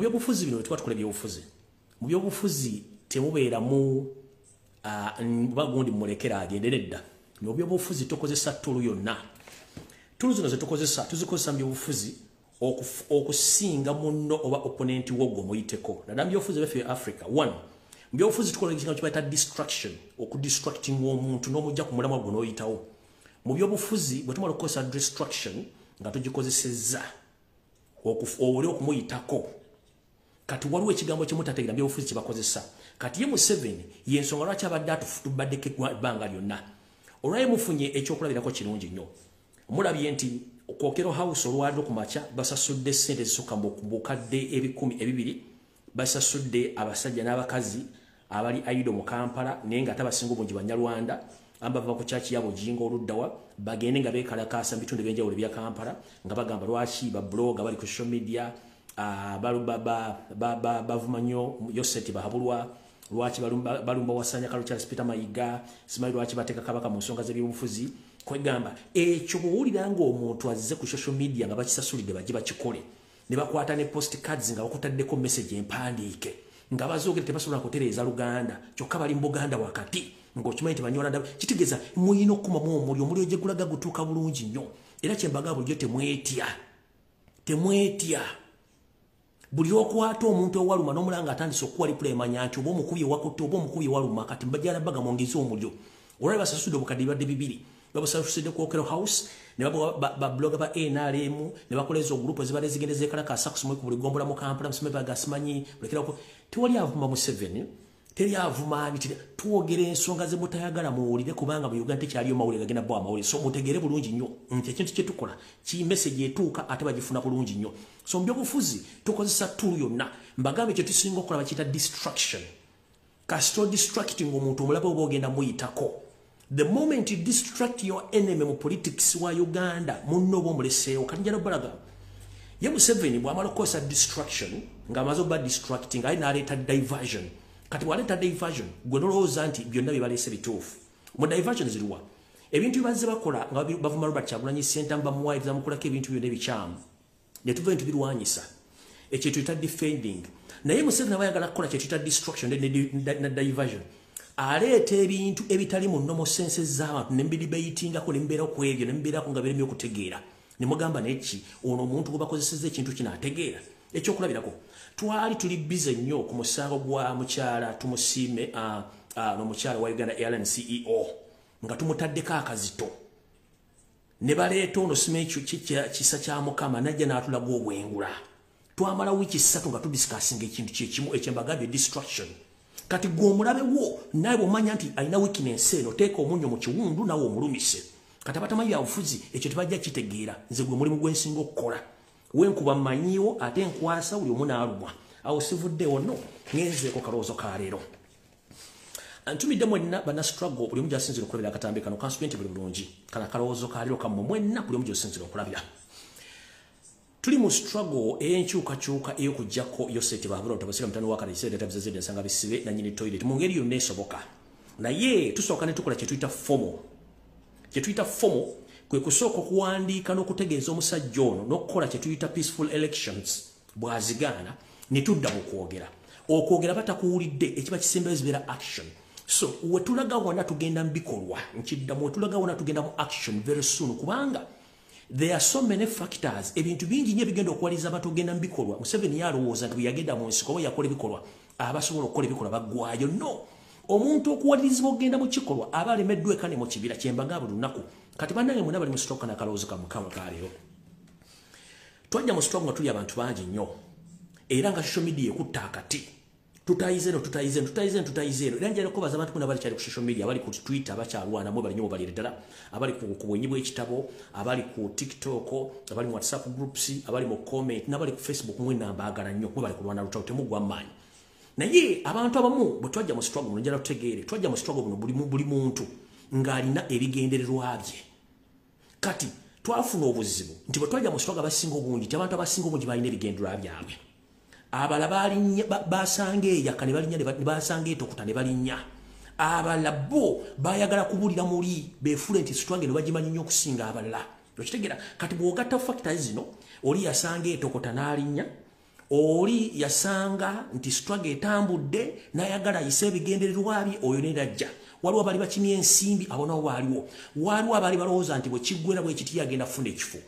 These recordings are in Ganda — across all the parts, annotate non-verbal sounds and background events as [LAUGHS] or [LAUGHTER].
byobufuzi bino wetuba tukola ebyobufuzi mu byobufuzi temubeeramu ba gundi mulekera agendere dda. Mu byobufuzi tukozesa tulu yonna. Tulu zino zetukozesa tuzikozesa mu byobufuzi okusinga munno oba opponenti wo gwe muyiteko naddala mu byobufuzi byaffe bya africa one mu byobufuzi tukola ekintu kibayita distraction okudistracting omuntu n'omujja ku mulamwa gwe n'oyitawo. Mu byobufuzi bwe tumala okukozesa distraction nga tugikozesezza oli okumuyitako kati waliwo ekigambo kyemutategeera byobufuzi kyebakozesa kati ye museveni yensonga lwaki abadde atubaddeko ebbanga lyonna? Olwaye mufunye ekyokulabirako kirungi nnyo. Mulabye nti kwokero house olwaliro ku makya basasudde sente zisukka mu bukadde ebikumi ebibiri basasudde abasajja n'abakazi abali aido mu kampala naye nga tabasinga obungi banyalwanda ambava ku kyaki yabo jinga oluddawa bagende nga bekalakasa mu bitundu ebyenjawulo ebya kampala nga bagamba lwaki babloga bali ku social media bavuma nnyo yoseti bahabulwa. Lwaki balumba wasanya kalo charles peter mayiga? Simanyi lwaki bateeka kabaka mu nsonga z'ebyobufuzi? Kwegamba ekyo bwowulira ngaomuntu azze ku social media nga bakisasulidde bajje bakikole ne bakwata ne post cards nga bakutaddeko message empandiike nga bazoogere tebasobola kutereeza luganda kyokka bali mu buganda wakati ng'okimanyi tebanyola kitegeeza muyina okukumamu omuliro omuliro gye gulaga gutuuka bulungi nnyo era kyembaga bulijjo temwetya temwetya buli okwata omuntu owaluma n'omulanga atandise okukuwa lipula emanya nti oba omukubi wakutte oba omukubi waluma kati mbajala baga mwongezi omulyo. Olwali basasudde obukadde bibadde bibiri. Babasasudde kwokero house ne babloga ba nrm ne bakoleza ogurupu ezibadde zigende zekalakasa kusomwe ku buli mu kampala musome bagasimanyi bulekerako. Tewali avuma mu seven teri avumaani twogera ensonga zemutayagala muwulire kubanga mu uganda tekyaliyo mawulire gagenda bwa amawulire so mutegere bulungi nnyo. Nti ekintu kyetukola kimesagi etuuka ate bagifuna bulungi nnyo. So mu byobufuzi tukozesa tulu yonna. Mbagambe kye tusinga okukola bakiyita distraction. Kasito distracting omuntu omulaba oba ogenda muyitako. The moment you distract your enemy mu politics wa uganda munno oba omuleseewo. Kati njala balaga ye museveni bwamala okukozesa distraction ng'amaze okuba distracting aye n'aleeta diversion kati bwaleeta diversion gwe nolowooza nti byonna byebalese bituufu. Mu diversion ziriwa. Ebintu byebaze bakola nga bavuma robert kyagulanyi senta bamuwairiza mukolako ebintu byonna ebikyamu. Netuva ebintu birwanyisa ekyo tuyita defending. Naye museveni aba ayagala kukola kyetuyita distraction na diversion. Aleeta ebintu ebitali mu nomo sense z'abantu nembidibeyitingako nembeera ku ebyo nembeerako nga biremi okutegeera. Nemugamba neki ono omuntu gwe bakozeseza ekintu kino ategeera. Ekyokulabirako twali tuli bize nnyo ku musango gwa mukyala tumusiime nomukyala wa uganda airline ceo nga tumutaddeko akazito. Ne baleeta ono simaekyo kisa kya mukama najja n'atulaga obwengula. Twamala wiiki ssatu nga tudisikasinga ekintu kyekimu ekyembagambye distraction kati gwe omulabewo naye bwomanya nti alina weakness eno teeka omunyo mu kiwundu nawe omulumise. Kati abatamanyi byabufuzi ekyo tebajja kitegeera. Nze gwe mulimu gwensinga okukola wenkuba mmanyiwo ate nkwasa buli omu naalumwa awo sivuddewo no ngenzeeko kalowoozo kaleero ntumidde mwenna banastruggle buli omu gyasinzira okulabira akatambi kano kansubye nti buli bulungi kana kalowoozo kaleero kammwe mwenna buli omu gyosinzira okulabira. Tuli mu struggle ey'enkyukakyuka ey'okugjako yoseti babula otabasira mutano wakala ekiseera tabizazidde ensanga bisibe nanyini toilet. Mu ngeri yonna esoboka naye tusooka ne tukola kye tuyita fomo. Kye tuyita fomo kwe kusooka okuwandiika n'okutegeeza omusajja ono n'okukola kye tuyita peaceful elections bw'azigaana ne tudda mu kwogera. Okwogera batakuwulidde ekiba kisembeyo zibeera action. So wetulaga wonna tugenda mu bikolwa nkiddamu wetulaga wonna tugenda mu action very soon kubanga there are so many factors ebintu bingi nnyo ebigenda okuwaliza abantu ogenda mu bikolwa. Museveni yalowooza nti yagenda mu nsiko oba yakola ebikolwa. Abasobola okukola ebikolwa baggwayo no! Omuntu okuwalirizibwa okugenda mu kikolwa aba alemeddwa eka ne mu kibira kyembaga buli lunaku kati bannange mwena bali mu sitoka nakalowoozo kamukama kaleero twajja mu sitoka nga tuli abantu bangi nnyo era nga social media ekutta akati. Tutayize no tutayize no tutayize no tutayize no era njala kubaza abantu kuna bali kyali ku social media abali ku twitter abakyalwana mwe bali nyo bali ddala. Abali ku kubwenyi bw'ekitabo abali ku tiktok abali mu whatsapp groups abali mu comment n'abali ku facebook mwe nambaagala nnyo mwe bali kulwana lutawo temugwa naye abantu abamu bwe twajja mu struggle muno njala tutegeere twajja mu struggle muno buli muntu ng'alina ebigendererwa bye. Kati twafuna obuzibu nti bwe twajja mu struggle abasinga obungi ti abantu abasinga obungi balina ebigendererwa byabwe. Abala basanga eyaka nebalinya nebasanga etokuta ne balinnya. Abala bo bayagala kubulira muli befule nti sitwange nebagimanyi nnyo okusinga abalala okitegeera kati bwogatta factor zino oli yasanga etokota n'alinnya oli yasanga nti struggle etambudde n'ayagala ayise ebigendererwa bye oyo nedajja waliwo abaali bakimya ensimbi abo nabo baaliwo waliwo abaali balowooza nti bwekiggwera bwekiti yagenda kufuna ekifo.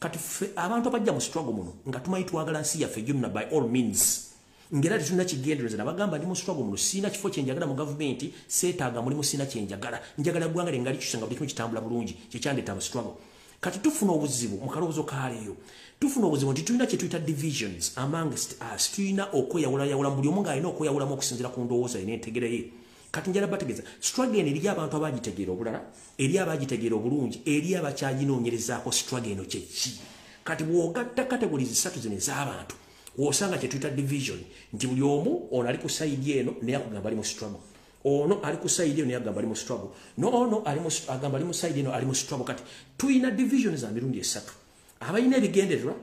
Kati ffe abantu abajja mu struggle muno nga tumanyi twagala nsi yaffe gyonna by all means. Ngera tetulina kigendereza nabagamba ndi mu struggle muno siina kifo kyenjagala mu gavumenti seetaaga mulimu siina kyenjagala njagala. Ggwanga lyengali kyusa nga buli kimu kitambula bulungi kyekyandeeta mu struggle. Kati tufuna obuzibu mu kalowoozo kaleeyo tufuna obuzibu nti tulina kyetuyita divisions amongst us. Tulina okweyawulayawula mu buli omu ng'alina okweyawulamu okusinzira ku ndowooza ye n'entegera ye kati njala bategeeza struggle eno eri abantu abagitegeera obulala eri abagitegeera obulungi eri abakyaginoonyerezaako struggle eno kyeki kati bw'ogatta kategori zisatu zino ez'abantu wosanga kyetuyita division nti buli omu ono ali ku saidi eno naye akugamba ali mu struggle. Ono ali ku saidi eno naye agamba ali mu struggle. Noono agamba ali mu saidi eno ali mu struggle. Kati tuyina division za mirundi esatu. Abalina ebigendererwa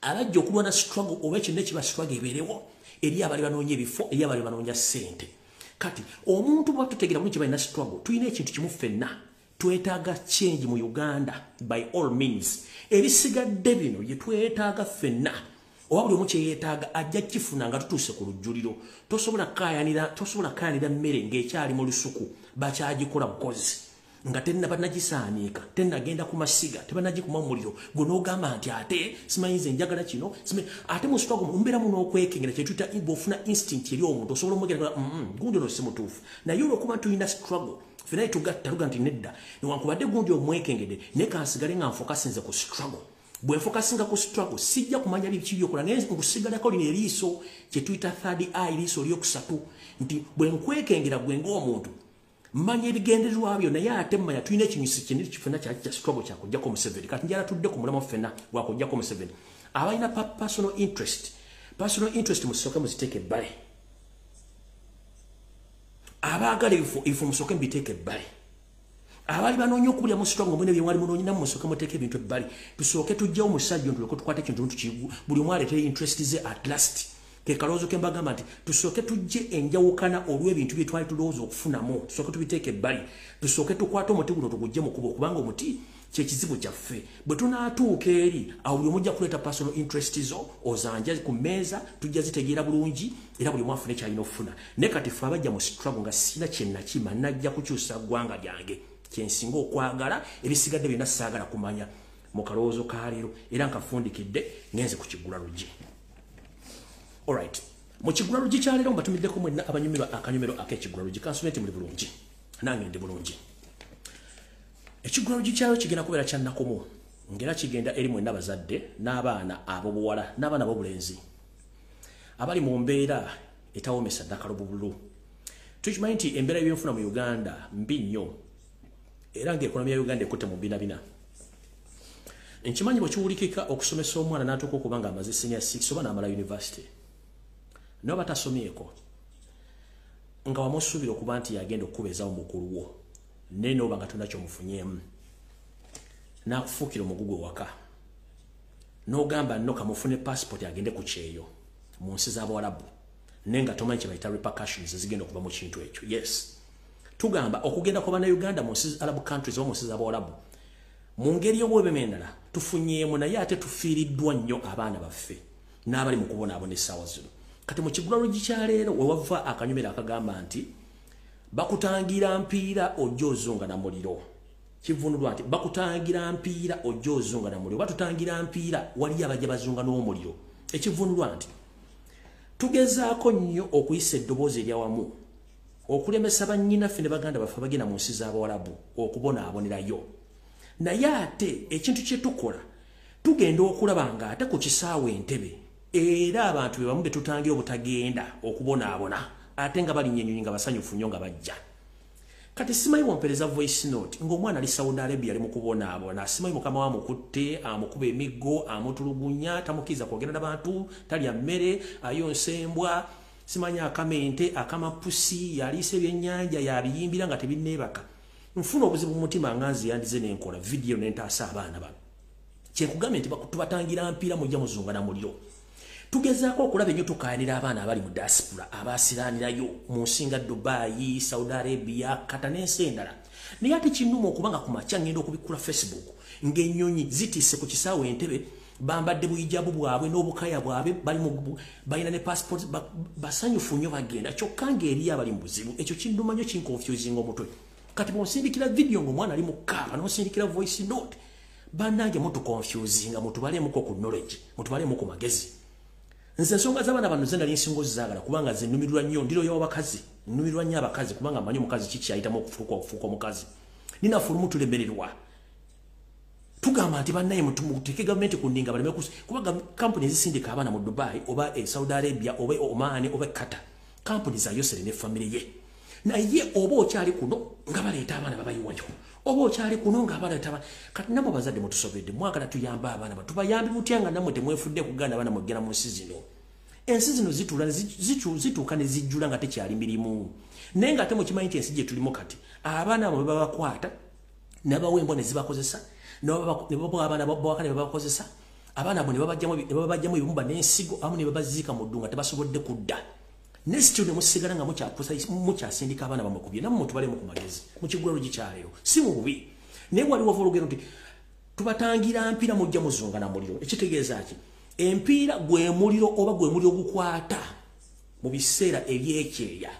abajja okulwana struggle oba ekyo nekiba struggle ebeerewo eri abali banoonya ebifo eri abali banoonya ssente kati omuntu bwa tutegeera bulungi balina struggle tulina ekintu kimu ffenna. Twetaaga change mu uganda by all means. Ebisigadde bino bye twetaaga ffenna oba buli omu kyeyeetaaga ajja kifuna nga tutuuse ku lujjuliro. Tosobola kayanira mmere ng'ekyali mu lusuku bakyagikola bukozi nga tebanagisaaniika tenagenda ku masiga tebanagikuma omuliro gwe n'ogamba nti ate simanyize enjagala kino ate musitwago mumbeeramu n'okwekengera kyetuyita bwofuna instinct eri omuntu osobola omwegera gundi ono si mutuufu. Naye olwokuba tulina struggle fenaye tugatta tuga nti nedda newankubadde gundi omwekengedde naye kansigale nga nfokasinze ku struggle. Bwenfokasinga ku struggle sijja kumanya biki byokola naye nkusigalako lino eriiso kyetuyita third eye eriiso eryokusatu nti bwenkwekengera gwe ng'omuntu mmanya ebigendererwa byo naye ate mmanya tulina ekinyusi kiniri kifena kyaki kya struggle kyakujjako museveni. Kati njala tudde ku mulamu ffena gwakujjako museveni. Abalina personal interest personal interest musooke muziteeke ebbale. Abaagala ebifo musooke mubiteeke ebbale. Abali banoonya okubulya mu struggle mwene byewali munoonyi namu musooke muteeke ebintu ebbali tusooke tujjawo musajja ntuleke tukwata ekintu ntukigu buli omu aleetere interest ze at last kekalowoozo ke mbagamba nti tusooke tujje enjawukana olw'ebintu bye twali tulowooza okufunamu tusooke tubiteeke ebbali tusooke tukwate omuti guno tugujje mu kuba okubanga omuti kyekizibu kyaffe. Bwe tunaatuuka eri awo buli omujja kuleeta personal interest zo ozanja ku mmeeza tujja zitegeera bulungi era buli omu afune kyalina okufuna. Naye kati fe abajja mu struggle nga sina kyennakima najja kukyusa ggwanga lyange. Kyensinga okwagala ebisigadde byonna saagala kumanya. Mu kalowoozo kaleero era nkafundikidde ngenze ku kiggula luggi alright mu kiggula luggi kyaleero mbatumiddeko mwenna abanyumirwa akanyumiro ak'ekiggula luggi kansome nti muli bulungi. Nange ndi bulungi. Ekiggula luggi kyalo kigenda kubeera kyannakumu ngaera kigenda eri mwenna bazadde n'abaana ab'obuwala n'abaana b'obulenzi abali mu mbeera etawoomesa ddakalo bubulu tukimanyi nti embeera y'ebyenfuna mu uganda mbi nnyo era ng'ekonomi ya uganda ekutte mu binabina. Nkimanyi bwe kiwulikika okusomesa omwana n'atuuka okuba nga amaze senior 6 oba n'amala university naye oba tasomyeko nga wamusuubira okuba nti yagenda okukubeezawo mukulu wo naye nooba nga tolina kyomufunyemu n'akufuukira omugugu ewaka. N'ogamba nno kamufune passport agende ku kyeyo mu nsi z'abawalabu naye nga tomanyi kye bayita repercussions ezigenda okuva mu kintu ekyo. Yes. Tugamba okugenda kwa bannayuganda mu nsi arab countries oba mu nsi z'abawalabu mu ngeri y'obwebeme endala tufunyeemu naye ate tufiiriddwa nnyo abaana baffe n'abali mu kubonaabona essaawa zino kati mu kigula lwegi kyaleero wewava akanyumira akagamba nti bakutangira mpiira ojja ozunga na muliro. Kivunulwa nti bakutangira mpiira ojja ozunga na muliro. Batutangira mpiira waliyo abajja bazunga n'omuliro. Ekivunulwa nti tugezaako nnyo okuyisa eddoboozi eryawamu okulemesa bannyinaffe ne baganda baffe bagenda mu nsi z'abawalabu okubonaabonerayo. Naye ate ekintu kye tukola tugenda okulaba nga ate ku kisaawe entebe era abantu be bamu be tutangira obutagenda okubonaabona ate nga balinnya ennyonyi nga basanyufu nnyo nga bajja. Kati simanyi wampereza voice note ng'omwana ali saudi arabia ali mu kubonaabona. Simanyi mukama wamukutte amukuba emiggo amutulugunya tamukiriza kwogera n'abantu talya mmere ayonsa embwa simanyi akamente akamapusi yaliisa ebyennyanja yabiyimbira nga tebinneebaka nfuna obuzibu mu mutima nga nziyandize nenkola vidiyo nentaasa abaana bano. Kyenkugambye nti tubatangira mpiira mujja muzunga na muliro tugezaako okulaba ennyo tukayanira abaana abali mu diaspora abasiraanirayo mu nsi nga dubayi saudi arabia kata n'ensi endala. Naye ate kinnuma okuba nga ku makya ngenda okubikkula facebook ng'ennyonyi zitiise ku kisaawe entebe bambadde buijabu bwabwe n'obukaya bwabwe balina ne passport basanyufu nnyo bagenda. Kyokka ngaeri abali mu buzibu ekyo kinduma nnyo kinkonfusinga omutwe kati bwonsindikira video ngaomwana ali mukaaba nosindikira voice note bannange mutukonfusinga mutubalemuko ku knowledge mutubalemu ku magezi nze ensonga z'abaana bano ze nali nsinga ozizaagala kubanga ze nnumirwa nnyo ndiroyo abakazi nnumirwa nnyo abakazi kubanga manyi omukazi kikyayitamu okufuuka okufuuka omukazi. Ninafulumu tulemererwa. Tugamba nti bannaye muteeke gavumenti ku ndinga baleme kuba kampuni ezisindika abaana mu dubai oba e saudi arabia oba e oman oba e kata kampuni zayosere ne famire ye naye oba okyali kuno nga baleeta abaana babayiwayo oba okyali kuno nga baleeta kati namwe bazadde mutusobedde mwagala tuyambe abaana ba tubayambi butya nga namwe temwefudde kuganda abaana mwegera mu nsi zino? Ensi zino zituula zituuka ne zijjula nga tekyali mirimu. Naye nga ate mukimanyi nti ensi gye tulimu kati abaana abo bebabakwata nabawembwa ne zibakozesa abaana bawakane bebakozesa abaana abo nebabajjamu ebibumba n'ensigo amu ne babaziika mu ddu nga tebasobodde kudda nesityo ne musigala nga mukyasindika abaana bamukubye namu mutubalemu ku magezi mukigulalo gikyaleero si mu bubi. Naye wali wava olugendo nti tubatangira mpiira mujja muzunga na muliro. Ekitegeeza ki? Empiira gwe muliro oba gwe muliro gukwata mu biseera ebyekyeya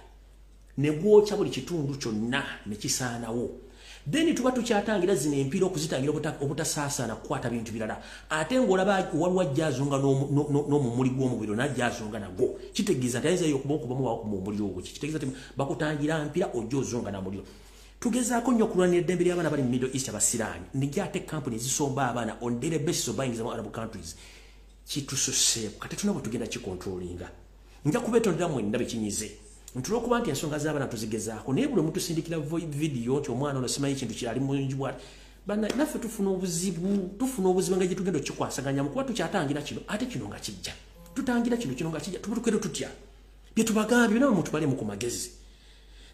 ne gwokya buli kitundu kyonna ne kisaanawo then tuba tukyatangira zino empiira okuzitangira obutasaasaana kukwata bintu birala. Ate ngaolaba waliwo ajjazunga n'omumuli gw'omubiri najjazunga nagwo. Kitegeeza nti ayinzayo okuba okubamu bakumumuliro ogwo kitegeeza ti bakutangira mpira ojja ozunga na muliro. Tugezaako nnyo okulwanira eddembe ly'abaana bali mu middle east abasiraani nijja ate kampuni ezisomba abaana on daily basis obayingiza mu arab countries. Kitususeeko kati tuna bwe tugenda kikontrolinga nja kubeetondera mwenna bekinyize nti olwokuba nti ensonga z'abaana tuzigezaako. Naye buli omutusindikira vidiyo nti omwana ono simanyi kintu kyali mulungi bwati. Naffe tufuna obuzibu tufuna obuzibu nga gyetugenda okikwasaganyamu mukuba tukyatangira kino ate kino nga kijja. Tutangira kino kino nga kijja. Tubatukere tutya? Byetubagambye nawe mutubalemu ku magezi.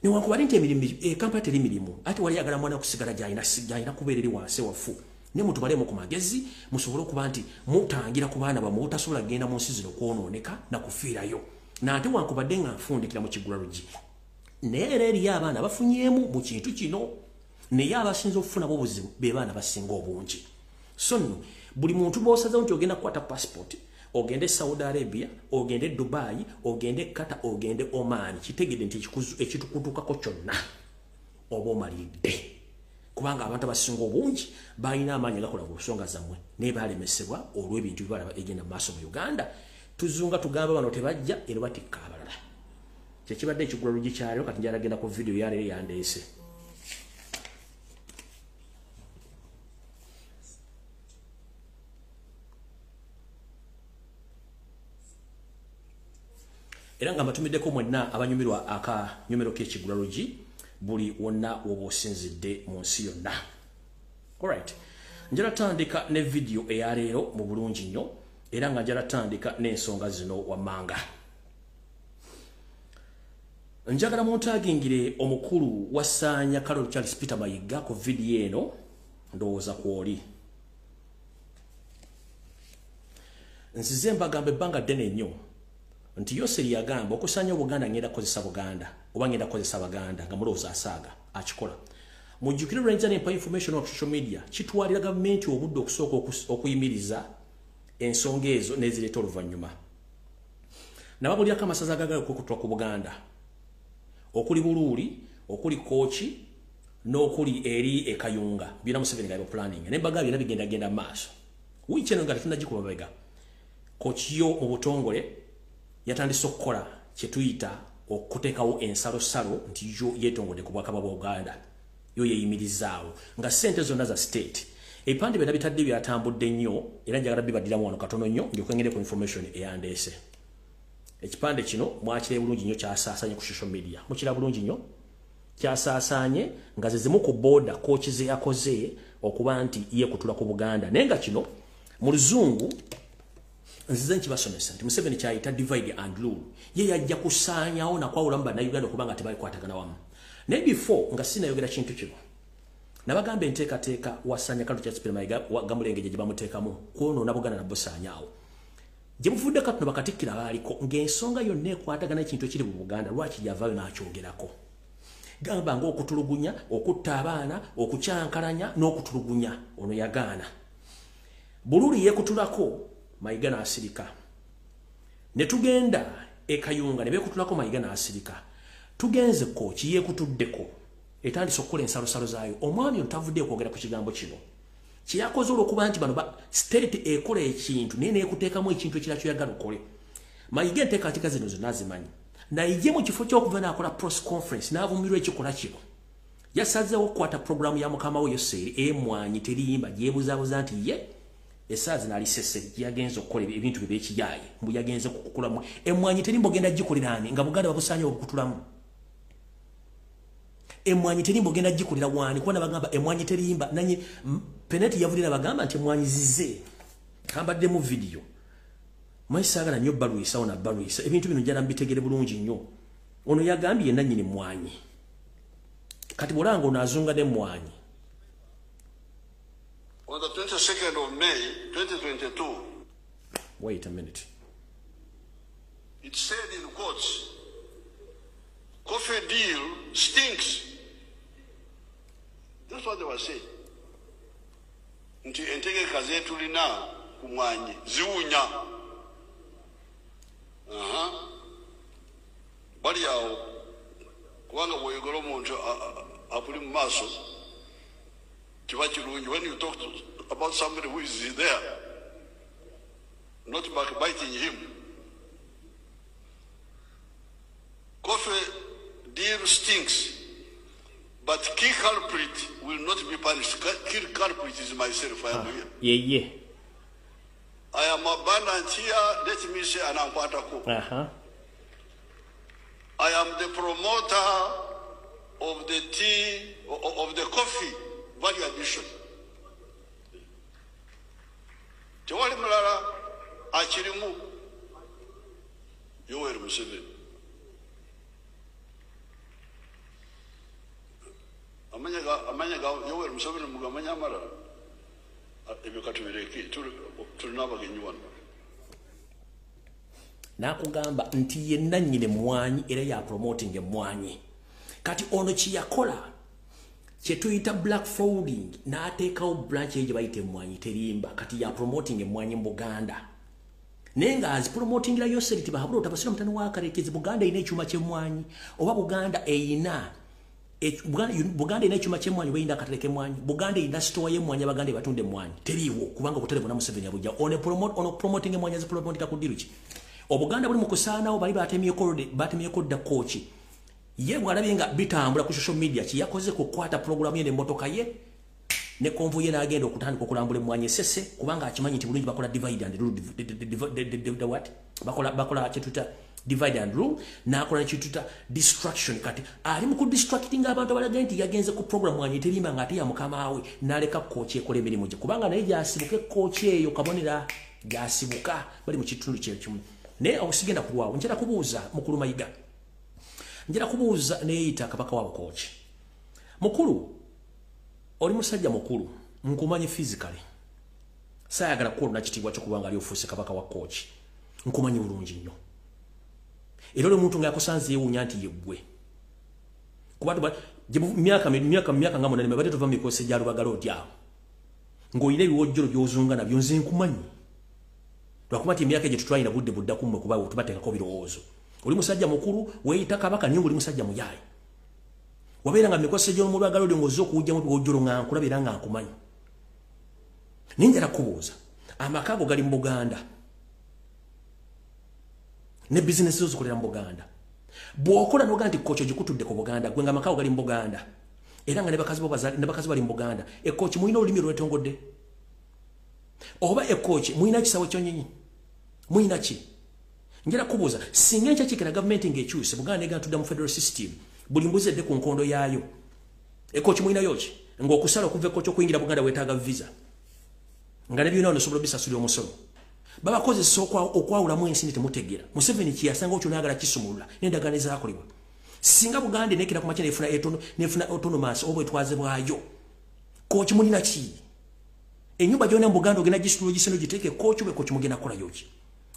Newankubali nti emirimu ekampala teri mirimu ate wali yagala mwana kusigala gyalina kubeera eri wansi wafu naye mutubalemu ku magezi musobole okuba nti mutangira ku baana bamwe otasobola kgenda mu nsi zino kwonooneka nakufiirayo nate wankubadde nga nfundikira mu kigula lugi naye era eriyo abaana bafunyemu mu kintu kino naye abasinza okufuna bo obuzibu be baana basinga obungi. So nno buli muntu bwosazeho nti ogenda kukwata passport ogende saudi arabia ogende dubai ogende kata ogende oman kitegedde nti ekitukutukako kyonna oba omalidde kubanga abantu abasinga obungi balina amaanyi agakola ku nsonga zammwe naye balemesebwa olw'ebintu bibalaba egenda mu maaso mu uganda tuzunga tugamba bano tebajja era batikka abalala. Kyekibadde ekigula lugi kyaliro kati njalagenda ku vidiyo yaleero yandeese. Era nga mbatumiddeko mwenna abanyumirwa akanyumiro k'ekigula lugi buli wonna woba osinzidde mu nsi yonna. Alright njala tandika ne vidiyo eyaleero mu bulungi nnyo era nga njala tandika n'ensonga zino wammanga. Njagala muntagingire omukulu wa ssaanya carol charles peter mayiga ku vidiyo eno ndowooza kwoli nzize mbagamba ebbanga ddene nnyo nti yoseri yagamba okusaanya obuganda ngenda kukozesa buganda oba ngenda kukozesa baganda nga mulowooza asaaga akikola. Mujjukire lwayinza nempa information of social media kitwalira gavumenti obudde okusooka okuyimiriza ensonga ezo nezireeta oluvannyuma. Nababulirako amasaza agagala okwekutwa ku buganda. Okuli buluuli okuli kooki n'okuli eri ekayunga byona museveni nga planning. Nembaga byona bigendagenda mu maaso. Wiiki eno nga tetunagikuba bega kooki yo mu butongole yatandise okukola kyetuyita okuteekawo ensalosalo nti yo yeetongodde ku bwakaba bwa uganda yo yeyimirizaawo nga sente zonna za state ebipande byonna bitadde byatambudde nnyo era njagala bibadiramu wano katono nnyo ndyokwengere ku information eyandeese ekipande kino mwakira bulungi nnyo kyasaasanye ku social media. Mukira bulungi nnyo? Kyasaasanye nga ze zimu ku booda kooki ze yakoze okuba nti ye kutula ku buganda. Naye nga kino mu luzungu nzize nkibasomesa nti museveni kyayita divide and rule. Ye yajja kusaanyawo nakwawulamu bannayuganda okuba nga tebalikwatagana wamu. Naye before nga sinayogera kintu kino nabagamba enteekateeka wasanya kalo kyaspirmaiga gamulengeje gye bamuteekamu kwonoona buganda nabusaanyaawo gye buvudde katuno bakatikkira baaliko ng'ensonga yonna ekwatagana ekintu ekiri mu buganda lwaki yavaayo n'akyogerako? Gamba ngaokutulugunya okutta abaana okukyankalanya n'okutulugunya ono yagaana. Bululi yekutulako mayiga n'asirika. Ne tugenda ekayunga ne beekutulako mayiga n'asirika. Tugenze kooki yeekutuddeko etandise okukola ensalosalo zaayo. Omwami ono tavudde okwogera ku kigambo kino. Kyeyakoze olwokuba nti bano state ekola ekintu naye neekuteekamu ekintu ekira kyoyagala okole. Mayiga enteekateeka zino zonna azimanyi. Naye mu kifo kyokuva naakola pros conference n'avumirwa ekikola kino. Yasazeewo okukwata puroguramu ya mukama we yoseeri emwanyi teriyimba gyebuzaabuza nti ye esaa zino alisese gyagenza okukola ebintu bye beekiyaaye mbu yagenze kukukulamu emwanyi terimba ogenda gikoleraani nga buganda babusaanya okukutulamu emwanyi terimba ogenda gikolera waani kuba nabagamba emwanyi terimba. Nanye peneti yavulira bagamba nti emwanyi zize. Kambaddemu vidiyo maisaagala nnyo balwisawo nabalwisa ebintu bino njala mbitegere bulungi nnyo. Ono yagambye yenanyini mwanyi. Kati bwolanga ono azunga nemwanyi On the 22nd of May 2022, wait a minute. it said in quotes, coffee deal stinks. That's what they were saying. nti entegeka zetulina ku mwanyi ziwunya. Aha. bali awo kubanga bwoyogera omuntu akuli when you talk to, about somebody who is there not backbiting him. Coffee deal stinks but key culprit will not be punished. Key culprit is myself i am ah, here. yeye i am abundant here let me say anankwatako aha uh-huh. I am the promoter of the tea, of the coffee value addition. Tewali mulala akirimu Yoweri Museveni. Amanya ga Yoweri Museveni mugamanya amalala. Ah, Ebyo katubireke tuli tulina abagenyi wano. n'akugamba nti yenna nnyini mwanyi era ya promoting emwanyi kati ono kyeyakola kyetuyita black folding n'ateekawo branch eyo gye bayita emwanyi terimba kati ya promoting emwanyi mu buganda naye nga azipromotingira yoseri ti bahabula otabasira mutani wakarekezi buganda erina ekyuma kyemwanyi oba buganda eyina Buganda erina ekyuma kyemwanyi oba eyina akatale kemwanyi buganda erina sitowa yemwanyi abaganda ebatunda emwanyi teriiwo kubanga obutale bwonna museveni abujja ono promote- ono promoting emwanyi azipromotinga ku ddiru ki obuganda buli mu kusaanawo bali batemyeko dda kooki ye bwalabye nga bitambula ku social media kyeyakoze kukwata puroguramu ye nemmotoka ye ne konvu ye n'agenda okutandika okulambula emmwanyi esese kubanga akimanyi nti bulungi bakola divide and rule div- div- div- div- div- div- div- what bakola bakola kyetuta divide and rule n'akola nekyetuta distraction. Kati ali mu kudistractinga abantu abalage nti yagenze ku program wanyi terimba ng'ate ya mukama we n'aleka kooki ekola emirimu gye. Kubanga naye gyasibuka ekooki eyo kabonera gyasibuka bali mu kitundu kyekimu naye okusigenda kulwawo njala kubuuza mukulu mayiga. Njala kubuuza neeyita kabaka wa bukooki. Mukulu oli musajja mukulu nkumanyi physically. Saayagala kukola nakitiibwa kyokubanga ali ofuuse kabaka wa kooki nkumanyi bulungi nnyo era oli omuntu ngaakusanze yeewuunya nti yeggwe kuba tuba- gye mu- myaka myaka myaka nga munane badde tuva mu mikosi gya lubagala oti awo ng'olina ebiwojjolo by'ozunga nabyo nze nkumanyi lwakuba nti emyaka egyo tetwalina budde buddaku mmwe kuba tubateekako birowoozo. Oli musajja mukulu weeyita kabaka naye ngaoli musajja muyaayi. Wabeera nga mikosi gy'omulwagalo lyo ng'ozze okuwujjamu ebiwojjolo nga nkulaba era nga nkumanyi. Naye njala kubuuza amaka ago gali mu buganda ne bizinesi zo zikolera mu buganda. Bw'okola noga nti kooki ogikutudde ku buganda gwe nga amaka ago gali mu buganda. Era nga ne bakazi bo baza- ne bakazi bali mu buganda ekooki mulina olulimi lwetongodde oba ekooki mulina kisawo kyonyinyi mulina ki? Njala kubuuza singa enkyakikira gavumenti ng'ekyuse buganda ega ntudda mu federal system buli mbuzi edde ku nkondo yaayo. Ekooki mulinayo ki? Ng'okusala okuva ekooki okuyingira buganda weetaaga visa. Nga nebyona ono osobola obisasulira omusolo babakozesa okwa- okwawulamu ensi temutegeera. Museveni kyeyasanga okyo naagala kisumulula n'endagaano ezakolebwa singa buganda enekera ku makya nefuna autonomous oba etwaze bwayo kooki mulina ki? Enyumba gyona mu buganda ogenda gisitula ogiseno giteeke kooki bwe kooki mugenda kukolayo ki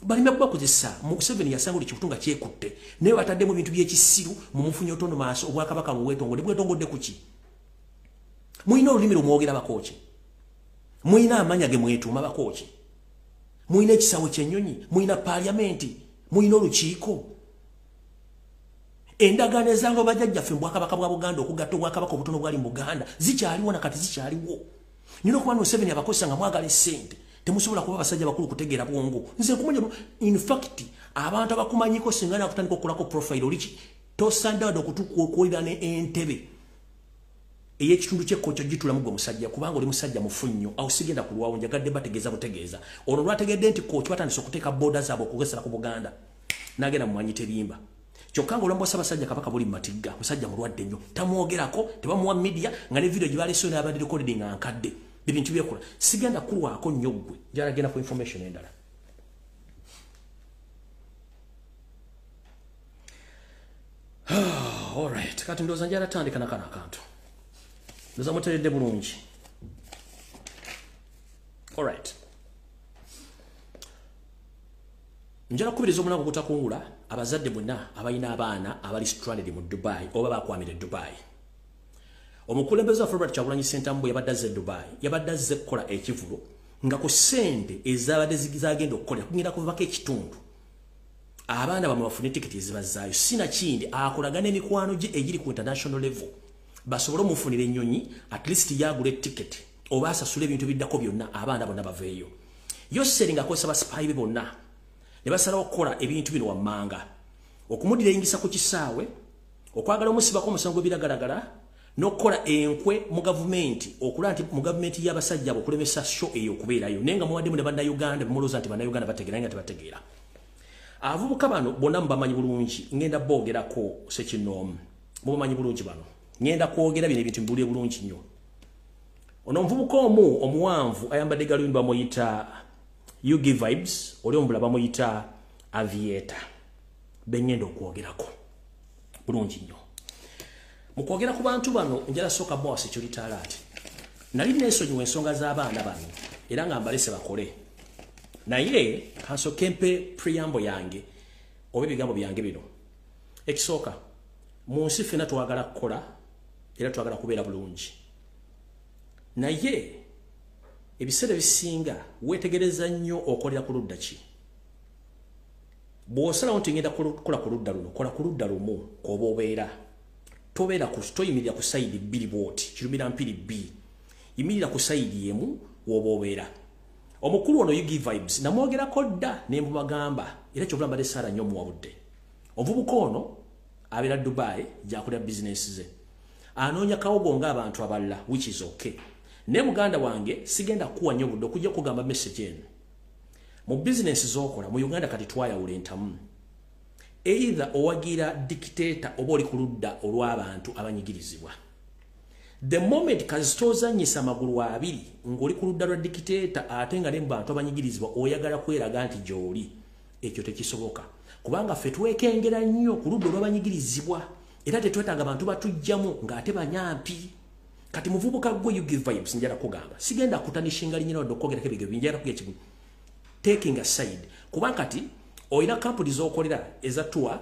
balina kubakozesa museveni yasanga buli kibutu nga kyekutte naye bataddemu ebintu byekisiru mumufunye autonomous obwakabaka bwebwetongodde bwetongodde ku ki? Mulina olulimi lumwogera bakooki? Muyina amanya ge mwetuuma bakooki muyina ekisawo kyennyonyi muyina paliamenti muyina olukiiko. Endagaano ezanga bajjajjaffe mu bwakabaka bwa buganda okugatta obwakabaka obutono bwali mu buganda zikyaliwo nakati zikyaliwo. Nyina okuba noseveni abakozesa nga mwagala esente temusobola kuba abasajja bakulu kutegeera bwongo. Nze nkumanya infact abantu abakumanyiko singa nakutandika okukolako profile oliki tosandawada okutukuokwolera ne entebe eyekitundu kyekkoco gitulamu gwe musajja kubanga oli musajja mufu nnyo awo sigenda kulwawo njagadde bategeeza butegeeza. Ono lwategedde nti koci batandisa okuteeka boda zaabwe okugesera ku buganda nagenda mumwanyi terimba. Kyokka nga olwambo ssaabasajja kabaka buli matigga musajja mulwadde nnyo. Tamwogerako tebamuwa midiya nga ne vidiyo gye baleseyo nabadde rekodedi nga nkadde ebintu byekola sigenda kulwako nnyo ggwe. Njalagenda ku information endala. [SIGHS] Allright kati ndowooza njalatandika nakano akantu ndoza muteredde bulungi allright njala kukubiriza omunaku ogutakungula abazadde bonna abalina abaana abali stranded mu dubai oba bakwamire dubai. Omukulembeze wa robert kyagulanyi sentambu yabadde azze dubai yabadde azze kukola ekivulo nga ku ssente ezabadde zagenda okukolera kugenda kuvako ekitundu. Abaana bamwe bafune tikiti ezibazaayo sinakindi akolagana emikwano gye egiri ku international level basobole omufunira ennyonyi at least yagula etiketi oba asasula ebintu biddako byonna abaana bonna baveeyo. Yoseri ngaakozesa basipaayi be bonna ne basalawo okukola ebintu bino wammanga. Okumudirayingisa ku kisaawe okwagala omusibako omusango gwebiragalagala n'okukola enkwe mu gavumenti okulaba nti mu gavumenti y'abasajja abo okulemesa sho eyo okubeerayo naye nga muwaddemu ne bannayuganda bemulowooza nti bannayuganda bategeera nga tebategeera. Abavubuka bano bonna mubamanyi bulungi ngenda boogerako sekinoomu mubamanyi bulungi bano ngenda kwogera bino ebintu mbiwulire bulungi nnyo. Ono omuvubuka omu omuwanvu ayambadde galumbi bamuyita ug vibes oli omubula bamuyita avieta bengenda okwogerako. Bulungi nnyo. Mukwogera ku bantu bano njala sooka boas ekyolitaala ati nali neesonyiwa ensonga z'abaana bano era nga mbalese bakole naye kansoke mpe priyambo yange oba ebigambo byange bino. Ekisooka mu nsi ffena twagala kukola era twagala kubeera bulungi. Naye ebiseera ebisinga weetegereza nnyo okolera ku ludda ki? Bw'osalawo nti ngenda kukola ku ludda luno kola ku ludda lumu kwoba obeera. Tobeera toyimirira ku sayidi bbiri bwoti kirumira mpiri b. Yimirira ku sayidi emu woba obeera. Omukulu ono yugi vibes. Namwogerako dda nembubagamba era kyobula mbadde saala nnyo omuwabudde. Omuvubuka ono abeera dubai gyakolera bizinesi ze anoonya kawogo ng'abantu abalala which is okay. Naye muganda wange sigenda kuwa nnyo budde okujja kugamba message eno. Mu bizinesi z'okola mu uganda kati twayawula entamu. Either owagira dikiteeta oba oli ku ludda olw'abantu abanyigirizibwa. The moment kazitoozanyisa amagulu abiri ng'oli ku ludda lwa dikiteeta ate nga ne mu bantu abanyigirizibwa oyagala kweraga nti gy'oli ekyo tekisoboka. Kubanga ffe twekengera nnyo ku ludda olw'abanyigirizibwa era tetwetaaga abantu batujjamu ng'ate banyampi. Kati muvubuka gwe you give vibes njala kugamba. Sigenda kutanishinga linyina wadde okwogerako ebigero binjala kuga ekibu taking aside kubanga kati olina kampuni zokolera ezatuwa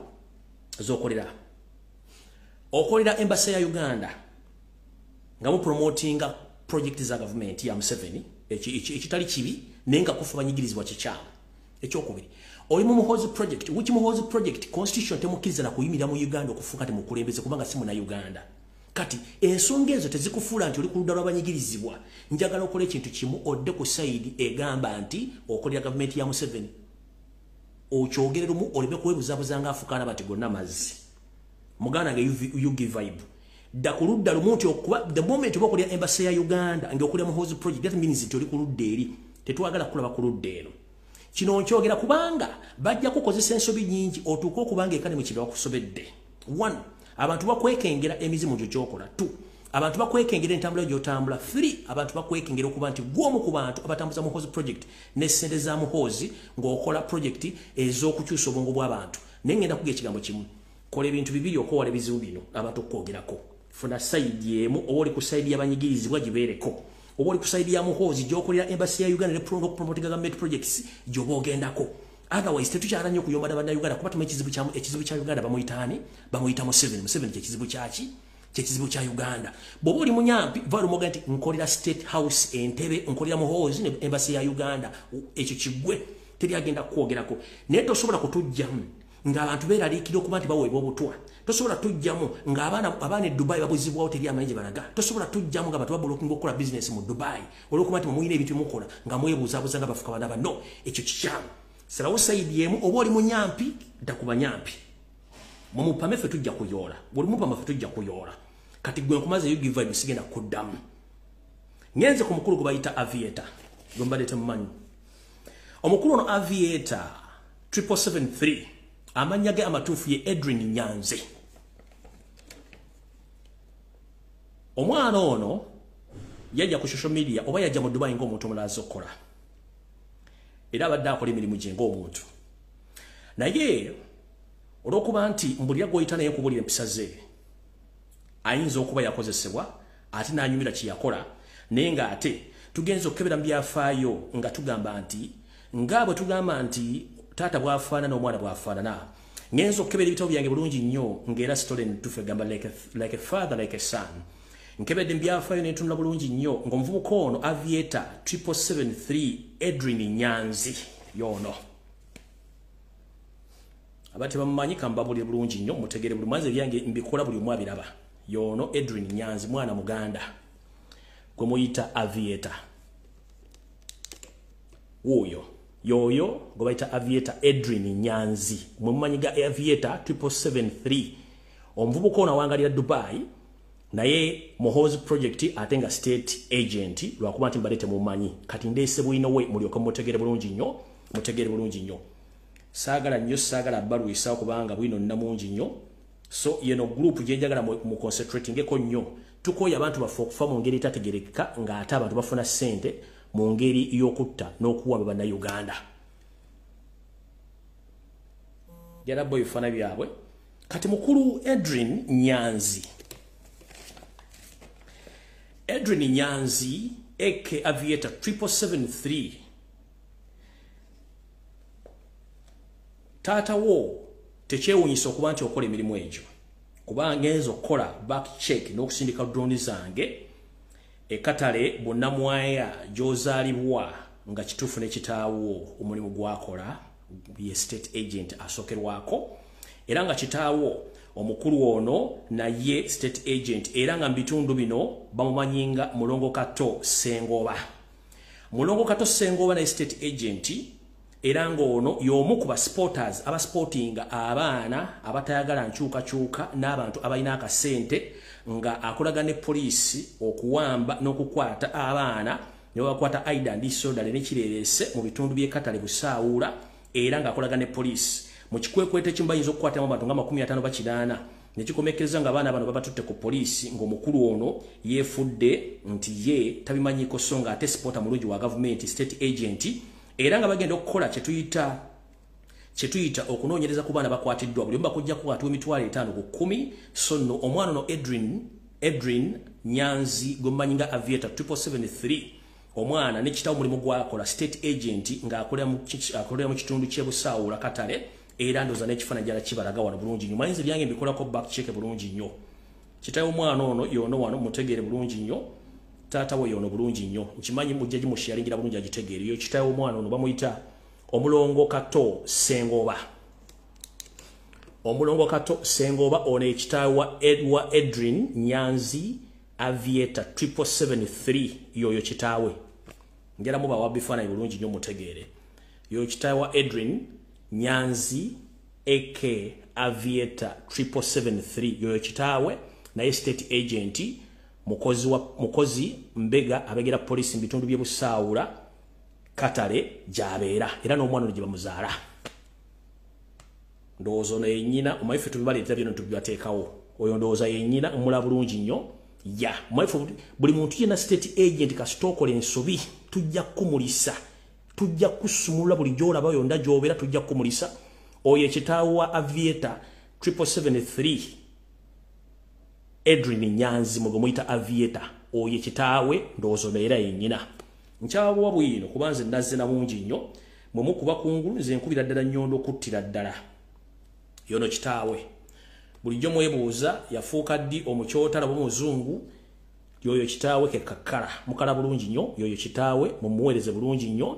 zokolera okolera embasa ya uganda nga mupromotinga project za gavumenti ya museveni ekitali kibi naye nga kufa banyigirizibwa kikyamu ekyokubiri oli mu muhozi project which muhozi project? Constitution temukkiriza kuyimirira mu uganda okufuuka temukulembeze kubanga si muna uganda kati ensonga ezo tezikufuula nti oli ku ludda lw'abanyigirizibwa njagala okola ekintu kimu odde ku sayidi egamba nti okolera gavumenti ya museveni. Okyogere lumu oleme kuwebuzabuza nga afukaana bati gonna mazzi. Muganda nga ugi vibe. Dda ku ludda lumu nti okuba the moment oba okolera embasa ya uganda ngaokolera muhozi project that means nti oli ku ludda eri. Tetwagala kulaba ku ludda eno kino nkyogera kubanga bajja kukozesa ensobi nyingi otuuke okubanga ekane mu kibe bakusobedde one abantu bakwekengera emizimu gyo gyokola two abantu bakwekengera entambula gyotambula three abantu bakwekengera okuba nti gwomu ku bantu abatambuza muhozi project nesente za muhozi ng'okola project ez'okukyusa obwongo bw'abantu naye ngenda kuga ekigambo kimu. Kola ebintu bibiri okwewala ebizibu bino abantu okwogerako funa sayidi emu oba oli ku sayidi y'abanyigirizibwa gibeereko oba oli ku sayidi ya muhozi gyokolera embasi ya uganda nepromotinga government projects gyoba ogendako. Otherwise tetukyala nnyo okuyomba na bannayuganda kuba tuma ekizibu kya uganda bamuyitaani bamuyita museveni. Museveni kyekizibu kyaki kyekizibu kya uganda. Bw'oba oli munyampi valumoga nti nkolera state house entebe nkolera muhoozi ne embasi ya uganda. Ekyo kiggwe. Teri agenda kukwogerako naye tosobola kutujjamu ng'abantu beeraliikira okuba nti baweebwa obutwa tosobola tujjamu ng'abaana e dubai babuzibwawo teri amanyi gye balaga. Tosobola tujjamu nga bantu babulookinga okukola bizinesi mu dubai olwokuba nti mumuyina ebintu bimukola nga mwebuuzaabuuza nga bafuka bana bano ekyo kikyamu. Salawo sayidi emu oba oli munyampi dda ku banyampi mumupame ffe tujja kuyoola buli mupama ffe tujja kuyoola. Kati gwe nkumaze yo give sigenda kuddamu. Ngenze ku mukulu gwe bayita aviator gwe mbadde temumanyi. Omukulu ono aviator 773 amannya ge amatuufu ye edrin nyanze omwana ono yajja ku social media oba yajja mu dubai ngaomuntu omulaza okukola. Era abadde akola emirimu gye ngaomuntu naye olwokuba nti mbulira gwoyita naye kubulira empisa ze ayinza okuba yakozesebwa ate nanyumira kyeyakola naye nga ate tugenza okukebera mu byafaayo nga tugamba nti nga bwe tugamba nti taata bwafaanana omwana bwafaanana ngenza okukebera ebitabo byange bulungi nnyo ngaera story entufu egamba like, like a father like a son nkebedde mu byafaayo nentunula bulungi nnyo ng'omuvubuka ono avieta 773 edrin nyanzi yoono aba tebamumanyi kambabulire bulungi nnyo mutegere buli mwazi ebyange mbikola buli omu abiraba. Yoono edrin nyanzi mwana muganda gwe muyita avieta wuuyo yoyo gwe bayita avieta edrin nyanzi mwemumanyi ga avieta 773 omuvubuka ono awangalira dubai naye muhozi project ate nga state agent lwakuba nti mbadde temumanyi kati ndeese bwino we mulyoke mutegere bulungi nnyo mutegere bulungi nnyo. Saagala nnyo saagala balwisa kubanga bwino nnamungi nnyo. So yeno group gyenjagala mu concentratingeko nnyo. Tukoye abantu baffe okufa mu ngeri etategerekeka ng'ate abantu bafuna ssente mu ngeri y'okutta n'okuwa be bannayuganda. Jarabba ebifaana byabwe. Kati mukulu edrin nyanzi edrin nyanzi eke aviator 773 taata wo tekyewunyisa okuba nti okola emirimu egyo. Kuba ngenza okukola back check n'okusindika droni zange ekatale bonnamwaya gy'ozaalibwa nga kituufu nekitaawo omulimu gwakola ye state agent asookerwako era nga kitaawo omukulu ono naye state agent. Era nga mu bitundu bino bamumanyinga mulongo kato sengoba. Mulongo kato sengoba naye state agent era ng'ono y'omu ku basporters abasportinga abaana abatayagala nkyukakyuka n'abantu abalina akasente nga akolaga ne poliisi okuwamba n'okukwata abaana ne bakwata aida ndisodale nekireerese mu bitundu by'ekatale busaawula era ng'akolaga ne poliisi mu kikwekweta ekimu bayinza okukwatamu abantu nga makumi ataano bakinaana nekikomekereza nga abaana bano babatutte ku poliisi ng'omukulu ono yeefudde nti ye tabimanyiko so nga ate sipoota mulungi wa gavumenti state agent era nga bagenda okukola kyetuyita kyetuyita okunoonyereza ku baana bakwatiddwa. Buli omu bakujja kukwatwa emitwalo etaano ku kumi so nno omwana ono edrin edrin nyanzi gwe mumanyi nga aviator 773 omwana nekitawo mulimu gwakola. State agent ng'akolera mu kitundu kyebusaawula katale era ndoza n'ekifaananyi jala kibalaga wano bulungi nnyo. Mayinza ebyange mbikolako back check bulungi nnyo. Kitawo omwana ono yono wano mutegeere bulungi nnyo. Taata we yono bulungi nnyo. Nkimanyi mujja gimusharingira bulungi agitegeere. Yo kitawo omwana ono bamuyita omulongo kato sengoba. Omulongo kato sengoba ono ekitaawa edwa edrin nyanzi aviator 773 yoyo kitaawe. Njalamu bawa bifaananyi bulungi nnyo mutegeere. Yoyo kitaawa edrin nyanzi ak aviator 773 yoyo kitaawe naye state agent mukozi, wa, mukozi mbega abegera polisi mu bitundu byebusaawula katale gyabeera era n'omwana ono gye bamuzaala. Ndowooza ono yennyina omaife tubibaleetera byona tubibateekawo oyo ndowooza yennyina omula bulungi nnyo. Ya omaife buli muntu yenna state agent kasitookola ensobi tujja kukumulisa tujja kusumulula buli gyolaba yonda gyobeera tujja kukumulisa. Oyo ekitaawo wa aviator 773 edrin nyanzi mwe muyita aviator oyo ekitaawe ndowooza ono era yennyina. Nkyabawa bwino kuba nze nazze namungi nnyo mwemukuba kungulu nze nkubira ddala nnyondo okuttira ddala. Yono kitaawe. Bulijjo mwebuuza yafuuka ddi omukyotala bwomuzungu yoyo kitaawe kekakala mukala bulungi nnyo yoyo kitaawe mumuweereze bulungi nnyo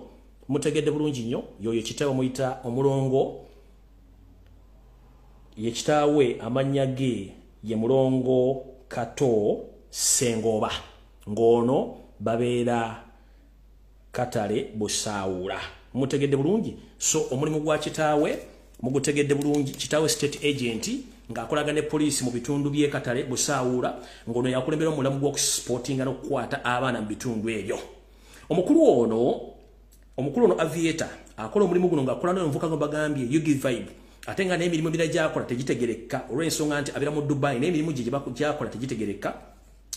mutegedde bulungi nnyo yoyo kitaawe muyita omulongo ye kitaawe amannya ge ye mulongo kato sengoba. Ng'ono babeera katale busaawula. Mutegedde bulungi? So omulimu gwa kitaawe mugutegedde bulungi kitaawe state agent ng'akolaga ne poliisi mu bitundu by'ekatale busaawula ng'ono yakulembera omulamu gw'okusipotinga n'okukwata abaana mu bitundu ebyo. Omukulu ono omukulu ono aviator akola omulimu guno ng'akola n'omuvuka nga bagambye yugi vibe. Ate nga n'emirimu ebira gyakola tegitegereka. Olw'ensonga nti abeera mu dubai n'emirimu gye gyakola tegitegereka.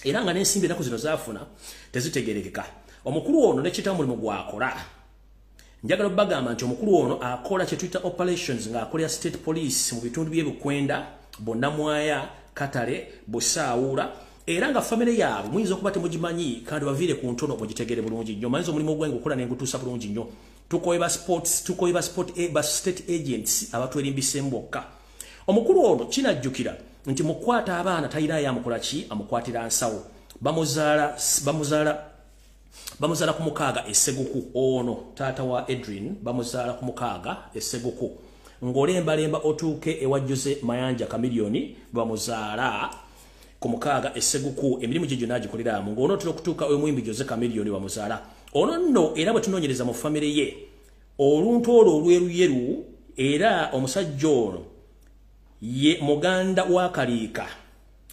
Era nga n'ensimbi ennaku zino zaafuna tezitegerekeka omukulu ono ne kitaawe omulimu gwakola. Njagala bagamba nti omukulu ono akola kye tuyita operations ng'akolera state police mu bitundu by'ebikwenda bonnamwaya katale busaawula era nga famire yaabwe muyinza okuba temugimanyi kandi baviire ku ntono mugitegere bulungi nnyo. Manyiza omulimu ogwange okola nengutuusa bulungi nnyo. Tukoye ba sports tukoye ba sport e, ba state agents abatwerimbisemu bokka. Omukulu ono kinajjukira nti mukwata abaana tayirayo amukola ki? Amukwatira nsawo. Bamuzaala bamuzaala bamuzaala ku mukaaga esseguku ono taata wa edrin bamuzaala ku mukaaga esseguku ng'olembalemba otuuke ewa jose mayanja kamiliyoni bamuzaala ku mukaaga esseguku emirimu gye gyonna agikoleramu ng'ono otera okutuuka omwimbi jose kamiliyoni bamuzaala ono nno era bwe tunoonyereza mu famire ye oluntu olwo olweruyeru era omusajja ono ye muganda wa kaliika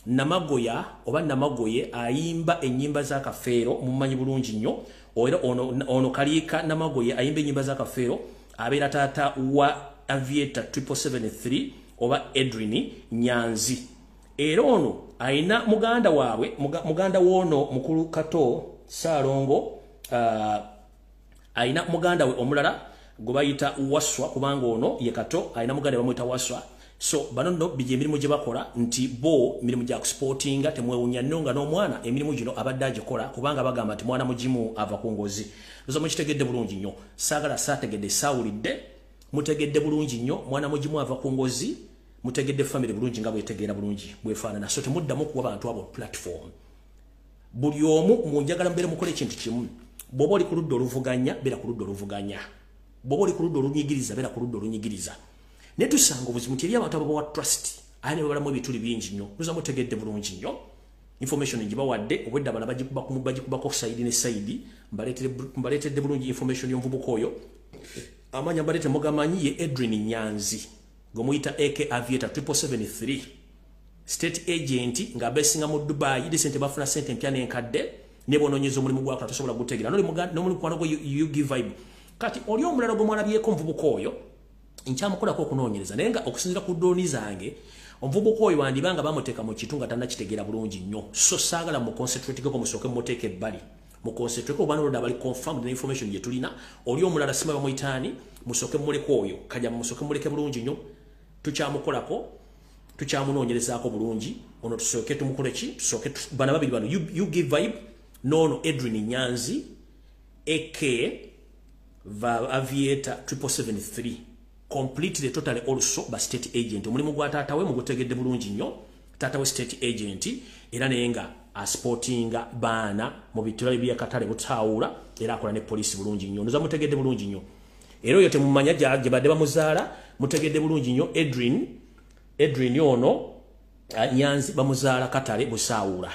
namagoya oba namagoye ayimba enyimba za kafeero mumanyi bulungi nnyo era ono, ono kaliika namagoye ayimba enyimba za kafeero abeera taata wa aviator 773 oba edrin nyanzi. Era ono ayina muganda waabwe muga, muganda woono mukulu kato saalongo uh, ayina muganda we omulala gwe bayita waswa kubanga ono ye kato ayina muganda we bamwita waswa. So bano nno bije emirimu gye bakola nti bo emirimu gya kusipotinga temwewunya nnyo nga n'omwana emirimu gino abadde agikola kubanga bagamba nti mwana mugimu ava ku ngozi. Oza mukitegedde bulungi nnyo. Saagala saategedde saawulidde mutegedde bulungi nnyo mwana mugimu ava ku ngozi mutegedde famire bulungi nga bwetegeera bulungi bwefaanana. So temuddamu kuwa bantu abo platform. Buli omu munjagala mubeere mukola ekintu kimu. Bw'oba oli ku ludda oluvuganya beera ku ludda oluvuganya. Bw'oba oli ku ludda olunyigiriza beera ku ludda olunyigiriza. Naye tusanga obuzibu nti eri abantu ababawa trust aye ne babalamu ebituli bingi nnyo. Luza mutegedde bulungi nnyo. Information gibawadde obwedda bala bagikubako saidi ne saidi mbaleetedde bulungi information y'omuvubuka oyo. Amanya mbaleete mugamanyi ye edrin nyanzi gwemuyita ak aviator 773 state agent ng'abeesinga mu dubai disente bafuna sente empya n'enkadde nebononyeza omulimu gwakola tosobola gutegera nomulimukwano gwe ugivibe kati oli omulala gwe mwalabyeko omuvubuka oyo nkyamukolako okunoonyereza naye nga okusinzira ku ddooni zange omuvubuka oyo wandibanga bamuteeka mu kitu nga tannakitegeera bulungi nnyo. So saagala muconcentratekeko musooke mumuteeka ebbali. Muconcentrate oba noloda bali confirmed ne information gye tulina oli omulala sima bamuyitaani musooke mumuleke oyo kajja musooke mumuleke bulungi nnyo tukyamukolako tukyamunoonyerezaako bulungi. Ono tusooke tumukole ki? Tusooke bana babiri bano give vibe. Noono edwin nyanzi ak aviator 773 completely totally also ba state agent. Omulimu gwa taata we mugutegedde bulungi nnyo. Taata we state agent. Era naye nga asportinga baana mu bitula byakatale butaawula era akola ne poliisi bulungi nnyo. Noza mutegedde bulungi nnyo. Era oyo temumanya gye badde bamuzaala mutegedde bulungi nnyo edrin edrin ono nyanzi bamuzaala katale busaawula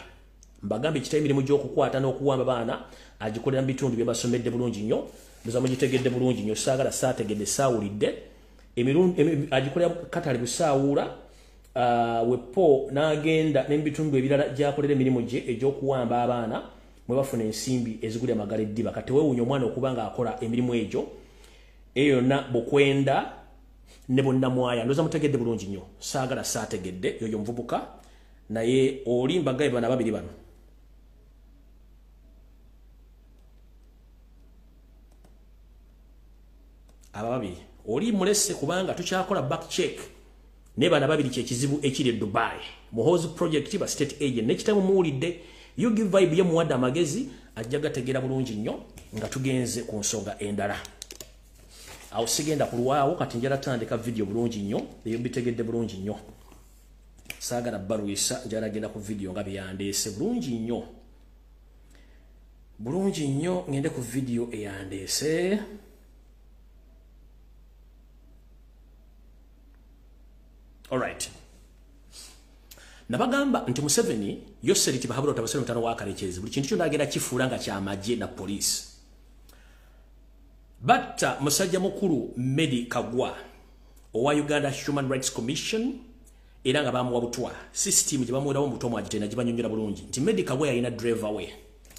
mbagambye kita emirimu gy'okukwata n'okuwamba baana agikolera mu bitundu bye basomedde bulungi nnyo. Noza mugitegedde bulungi nnyo saagala saategedde saawulidde. Agikolera katale busaawula wepo n'agenda n'ebitundu ebirala gyakolera emirimu gye egy'okuwamba abaana mwe bafuna ensimbi ezigulya amagala eddiba. Kati weewuunya omwana okuba ng'akola emirimu egyo. Eyo yonna bukwenda ne bonnamwaya. Ndoza mutegedde bulungi nnyo. Saagala saategedde yoyo omuvubuka naye oli mbagaye bana babiri bano. Aba babiri. Oli mulese kubanga tukyakola back check. Ne bana babiri kyekizibu ekiri e dubai. Muhozi project ba state agent. Nekitamu muwulidde yugi vibe ye muwadde amagezi ajja gategeera bulungi nnyo nga tugenze ku nsonga endala awo sigenda kulwawo kati njala tandika video bulungi nnyo eyo mbitegedde bulungi nnyo. Saagala balwisa njala agenda ku vidiyo nga byeyandeese bulungi nnyo. Bulungi nnyo ngende ku vidiyo eyandeese. Alright nabagamba nti museveni yoseriti bahabula otabasere mutano wakalekezi buli kintu kyonna agenda kifuula nga kyamagye na poliisi batta musajja mukulu medi kagwa. Owa uganda human rights commission era nga bamuwa butwa system gye bamuwerawo mu butwa mwagitenda gye banyonyola bulungi. Nti medi kagwa yalina driver we.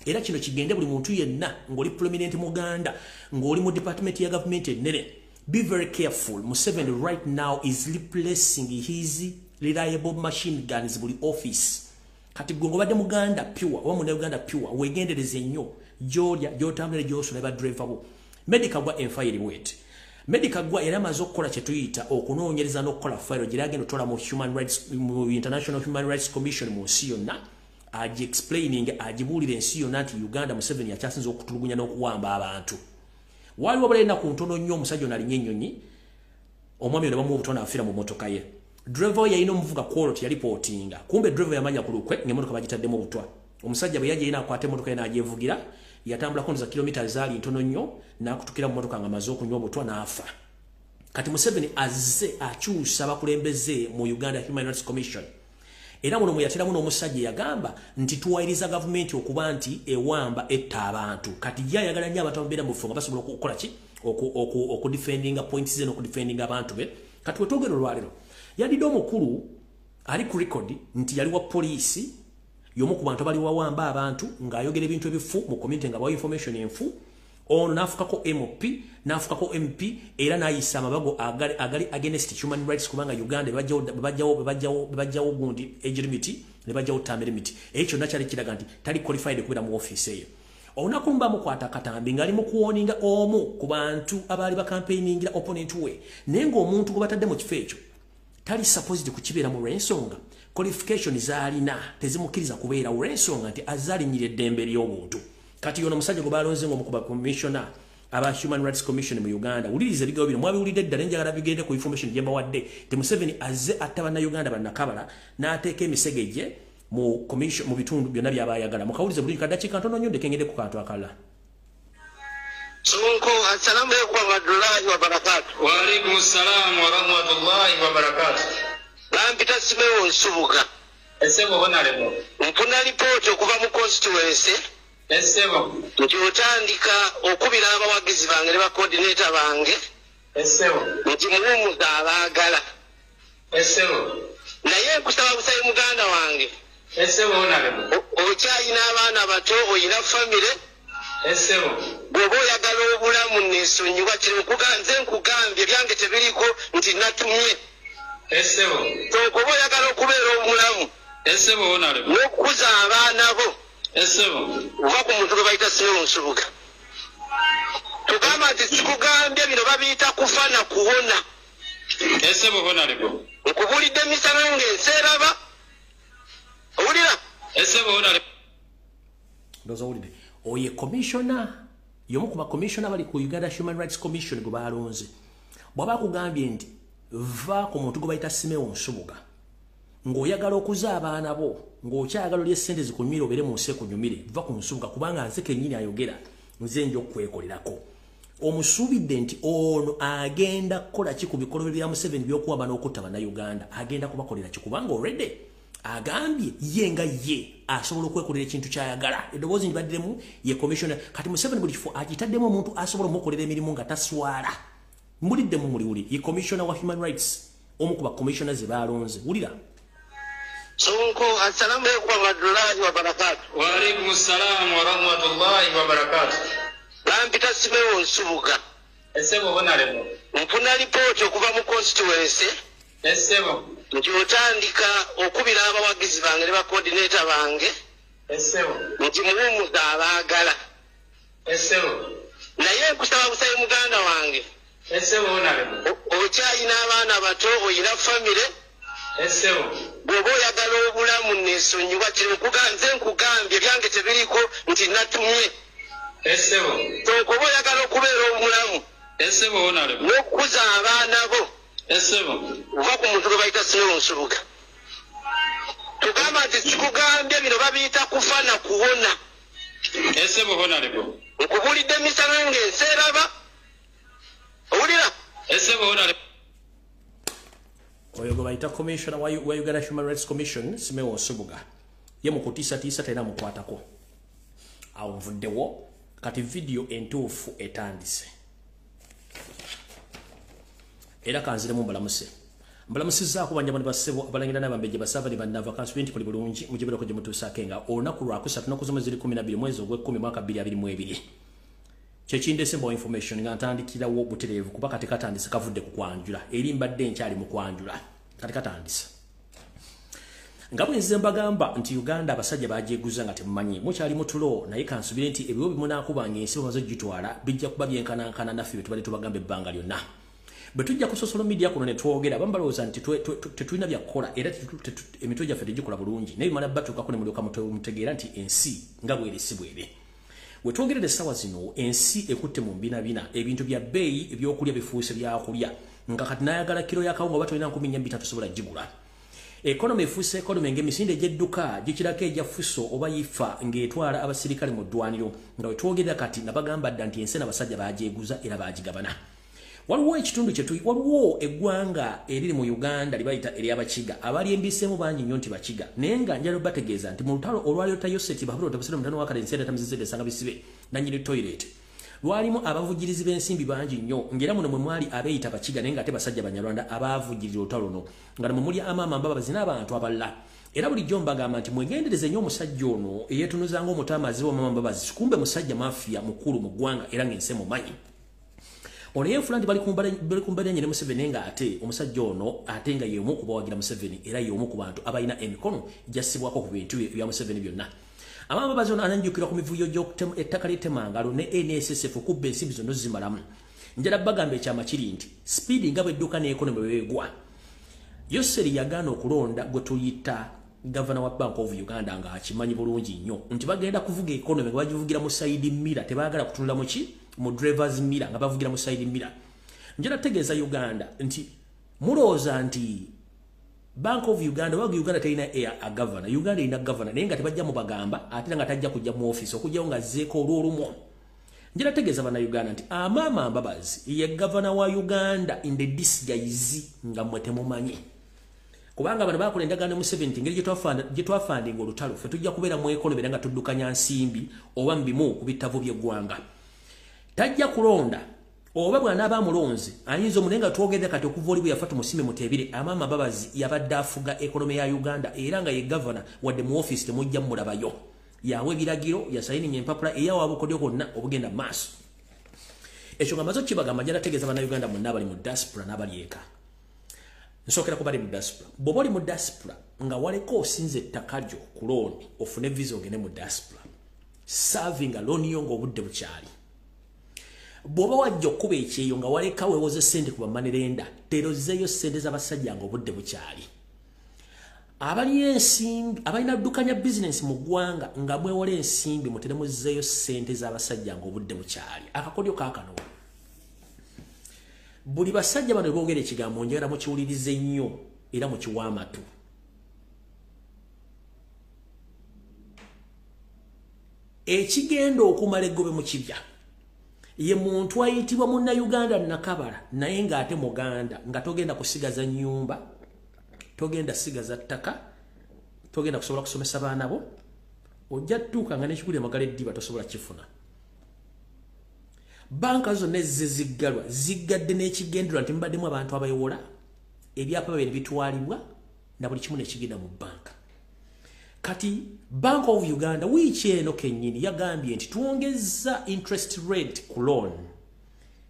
Era kino kigende buli muntu yenna ng'oli prominent muganda ng'oli mu department ya gavumenti ennene. Be very careful. Museveni right now is replacing his reliable machine guns buli office. Kati gwe ngobadde muganda pure oba muna uganda pure wegendereze nnyo. Gyolya gyotambulire gyosula ba driver bo medical gwa enfire wet medical gwa era amaze okukola kye tuyita okunoonyereza n'okukola fire gye agenda otola mu human rights mu international human rights commission mu nsi yonna agi explaining agibuulira ensi yonna nti uganda museveni yakyasinza okutulugunya n'okuwamba abantu. Waliwo balina ku ntono nnyo omusajja ono alinnya ennyonyi omwami ono bamuwa obutono afiira mu motoka ye. Driver yalina omuvuga quality yalipootinga kumbe driver yamanya ku lukwe ng'emotoka bagitaddemu obutwa omusajja bwe yajja yina akwata emotoka ye n'agyevugira yatambulako za kilomita zaali ntono nnyo n'akutukira mu motoka nga amaze okunywa obutwa n'afa. Kati museveni azze akyusa bakulembeze mu uganda human rights commission. Era muno mweyateramu n'omusajja yagamba nti tuwayiriza gavumenti okuba nti ewamba etta abantu. Kati ye ayagala nnyo abantu ababeera mu bifo nga basobola okukola ki? Okudefendinga points ze n'okudefendinga abantu be. Kati wetwogera olwaliro yadidde omukulu ali ku record nti yali wa poliisi yomu ku bantu abali wawamba abantu ng'ayogera ebintu ebifu mu community nga bawa information enfu ono n'afukako mp n'afukako mp era n'ayisa amabago agali, agali against human rights kubanga uganda bebajjawo gundi age limit ne bajjawo term limit. Ekyo kyonna kyali kiraga nti tali qualified okubeera mu office eyo. Olunaku lumu bamukwata katambi ng'ali mu kuwoninga omu ku bantu abaali bakampeiningira opponent we naye ng'omuntu gwe batadde mu kifo ekyo tali supposed kukibeera mu lw'ensonga qualification zaalina tezimukkiriza kubeera olw'ensonga nti azalinyira eddembe ly'obuntu kati ono omusajja gwe balonze ngaomukuba commissiona aba human rights commission mu uganda wuliriza ebigawo bino mwabiwulidde eddala enjagala bigende ku information gye mbawadde ti museveni azze atta bannayuganda bannakabala n'ateeka emisegejje mu commission mu bitundu byonna byabayagala mukawulize bulungi kadakiika ntono nnyo ndekengende ku kantu akalala Sonko, assalamu alaikum warahmatullahi wabarakatuh. Wa alaikum salam warahmatullahi wabarakatuh. Lampita Simewo Nsubuga. Mpuna lipooti okuva mu constituency Esebo. nti otandika okubira abawagizi bange ne bacoordinator bange nti muwumuza abaagala. Naye nkusaba busabe muganda wange. Okyayina abaana bato oyina famire? Bw'oba oyagala obulamu neesonyiwa kiri okuga- nze nkugambye byange tebiriko nti natumye Esebo. oba oyagala okubeera omulamu Esebo n'okukuza abaana bo Esebo. oba ku muntu gwe bayita simewo nsubuga tugamba nti sikugambye bino babiyita kufa na kuwona Esebo honalebo. nkubulidde emisana ng'enseeraba owulira Esebo honalebo. ndowooza owulidde oyo commissiona yomu ku bacommissiona bali ku uganda human rights commission gwe balonze bw'aba akugambye nti va ku muntu gwe bayita simewo nsubuga ng'oyagala okuza abaana bo ng'okyayagala olya essente zikunyumire obeere mu nsi ekunyumire va ku nsubuga kubanga nze kennyini ayogera nze nja okukwekolerako omusuubidde nti ono agenda kukola ki ku bikolwa bya museveni by'okuwamba n'okutta bannayuganda? Agenda kubakolera ki? Kubanga olredde agambye ye nga ye asobola okwekolera ekintu kyayagala. Eddoboozi ndibaddiremu ye commissiona kati museveni buli kifo akitaddemu omuntu asobola omukolera emirimu nga taswala mbuliddemu muliwuli ye commissiona wa human rights omu ku bacommissiona ze balonze wulira sonko assalamu alaikum warahmatullahi wabarakatu Wa alaikum salam warahmatullahi wabarakatuh. lampita simewo nsubuga Esebo honalebo. nfuna lipooti okuva mu constituency Esebo. nti otandika okubira abawagizi bange ne bacoordinator bange Esebo. nti muwumuza abaagala Esebo. naye nkusaba busabe muganda wange Okyayina abaana bato oyina famire bw'oba oyagala obulamu neesonyiwa kiri okuga- nze nkugambye byange tebiriko nti natumye Esebo. oba oyagala okubeera honalebo. n'okukuza abaana bo. Oba ku muntu gwe bayita simewo nsubuga tugamba nti sikugambye bino babiyita kufa na kuwona nkubulidde emisano ng'ensi eraba owulira. Ese buhonalebo oyo gwe bayita commissioner wa wa uganda human rights commission simewo nsubuga ye mukutiisatiisa tena mukwatako awo nvuddewo kati vidiyo entuufu etandise. Era kanziremu mbalamuse mbalamusizaako banjamani basebo abalangira n'abambejje basavani bannava kansubye nti kuli bulungi mugibereko gye mutuusaako nga olunaku lwakusatu naku zomwe ziri 12 mwezi ogw'ekkumi mwaka 2022 kyekindese mbawa information nga ntandikirawo butereevu kuba kati katandise kavudde ku kwanjula eri mbadde nkyali mu kwanjula. Kati katandise. Nga bwenzize mbagamba nti uganda abasajja bagyeguza nga temumanyi mukyali mutulo naye kansubire nti ebiwo bimunaakubanga ensi bamaze ogitwala bijja kuba byenkanankana naffe bye tubadde tubagamba ebbanga lyonna. Bwe tujja ku social media kuno ne twogera abamu balowooza nti tetulina byakukola era emitwe gyaffe tegikola bulungi naye bimala batuukako ne mulyoka mute- mutegeera nti ensi nga bweri si bwere we twogerera essaawa zino ensi ekutte mu mbinabina. Ebintu bya bbeeyi ebyokulya bifuuse byakulya. Nga kati nayagala kiro yakawunga oba tolina nkumi nnya bbiri tosobola gigula ekonomi efuuse ekonomi ng'emisinde gy'edduka gikirako egya fuso oba yifa ng'etwala abasirikale mu ddwaniro. Nga we twogerera kati nabagamba dda nti ensi n'abasajja bagyeguza era bagigabana waliwo ekitundu kyetu waliwo eggwanga eriri mu uganda libayita abachiga embiseemu bangi nnyo nti bakiga. Naye nga njala bategeeza nti mu lutalo olwaliro tayoseti babula otabasire mutano esanga bisibe nanyini toilet lwalimu abavugirizi b'ensimbi bangi nnyo. Ng'era muno mwe mwali abeeyita bakiga naye nga ate basajja banyarwanda abaavugirira olutalo luno. Nga namwe muli amaama bazina abantu abalala era bulijjo mbagamba nti mwegendereze nnyo omusajja ono eyeetunuza zibo mama mbabazi kumbe musajja mafiya mukulu mu ggwanga era ng'ensi mumanyi ono yeefula nti bali ku mbalya nyine museveni nga ate omusajja ono ate nga yemu ku bawagira museveni era yemu ku bantu abalina emikono gyassibwako ku bintu bye bya museveni byonna. Amababazi ono ananjukira ku mivuyo gy'ettaka ly'ettemangalo ne nssf okubba ensimbi zonna zimalamu njala bagamba ekyama kiri nti sipiidi nga bwedduka n'ekonomi bwegwa yoseri yagaana okulonda gwe tuyita gavana wa bank of uganda nga akimanyi bulungi nnyo nti bagenda kuvuga economy nga bagivugira mu saidi mira. Tebaagala kutunula muki mu drivers mira nga bavugira mu saidi mira njala tegeeza uganda nti mulowooza nti bank of uganda waga uganda terina a gavana uganda erina gavana naye nga tebajja mubagamba ate nga tajja kujja mu office okujjawo nga azzeeko olwolumu njala tegeeza bannayuganda nti amaama mbabazi ye gavana wa uganda in the disguise nga mmwe temumanyi. Kubanga bano bakola endagaano mu 70 ngeri gye twafandinga olutalo ffe tujja kubeera mu ekonomi era nga tuddukanya nsimbi oba mubimu ku bitavu by'eggwanga tajja kulonda. Oba bw'anaaba amulonze ayinza omu naye nga twogedde kati okuva oli bwe yafa tumusimbe mutebire. Amaama babazi yabadde afuga ekonomi ya uganda era nga ye gavana wadde mu ofiisi temujja mulabayo. Yawa ebiragiro yasayininga empapula eyawa obukodyo bwonna obugenda mu maaso. Ekyo nga maze okibagamba njala tegeeza bannayuganda mwonna abali mu diaspora n'abali eka. Nsokera ku bali mu diaspora. Bw'oba oli mu diaspora nga waleko osinza ettaka lyo ku looni ofune visa ogende mu diaspora. Saavinga looni yo ng'obudde bukyali bw'oba wajja okkuba ekyeyo nga waleka weewoze sente ku bamanerenda terozeeyo sente z'abasajja nga obudde bukyali. Abali ensimbi abalina ddukanya bizinensi mu ggwanga nga mwewola ensimbi muteremuzeeyo sente z'abasajja nga obudde bukyali. Akakodyo kaakano buli basajja bano boogera ekigambo njagala mukiwulirize nnyo era mukiwa amatu. Ekigenda okumala eggobe mu kibya ye muntu ayitibwa munnayuganda nakabala naye ng'ate muganda nga togenda kusigaza nyumba togenda sigaza ttaka togenda kusobola kusomesa baana bo ojja tuuka nga nekiguli amagala eddiba tosobola kifuna banka zonna ezze ziggalwa ziggadde n'ekigenderwa nti mubaddemu abantu abayowola ebyapa bye ne bitwalibwa na buli kimu nekigenda mu banka kati bank of uganda wiiki eno kennyini yagambye nti twongeza interest rate ku loan.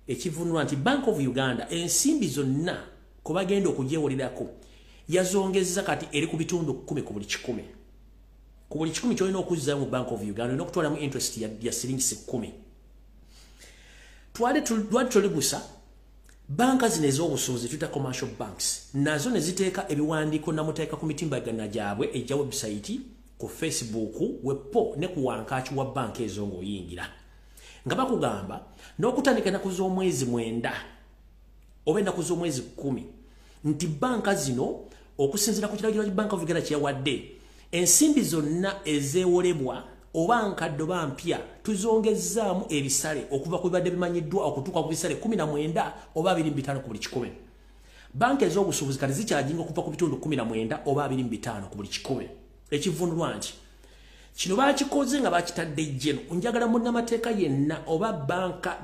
Ekivunulwa nti bank of uganda ensimbi zonna kwe bagenda okugyewolerako yazongeza kati eri ku bitundu kumi ku buli kikumi. Ku buli kikumi kyolina okuzzayo mu bank of uganda olina okutwalamu interest ya, ya siringisi kumi. Twali tuli busa banka zino ez'obusuubuzi tuyita commercial banks nazo ne ziteeka ebiwandiiko namuteeka ku mitimbagana gyabwe ejja webusayiti ku facebook wepo ne ku wankaaki wa banka ezo ng'oyingira. Nga bakugamba n'okutandika ennaku z'omwezi mwenda oba ennaku z'omwezi kkumi nti banka zino okusinziira ku kiragiro bank of uganda kyeyawadde ensimbi zonna ezeewolebwa oba nkadde oba mpya tuzongezaamu ebisale okuva ku bibadde bimanyiddwa okutuuka ku bisale 19 oba 25 ku buli kikumi. Banka ez'obusuubuzi kati zikyajinga okuva ku bitundu 19 oba 25 ku buli kikumi. Ekivunulwa nti kino bakikoze nga bakitadde jeno njagala munnamateeka yenna oba banka,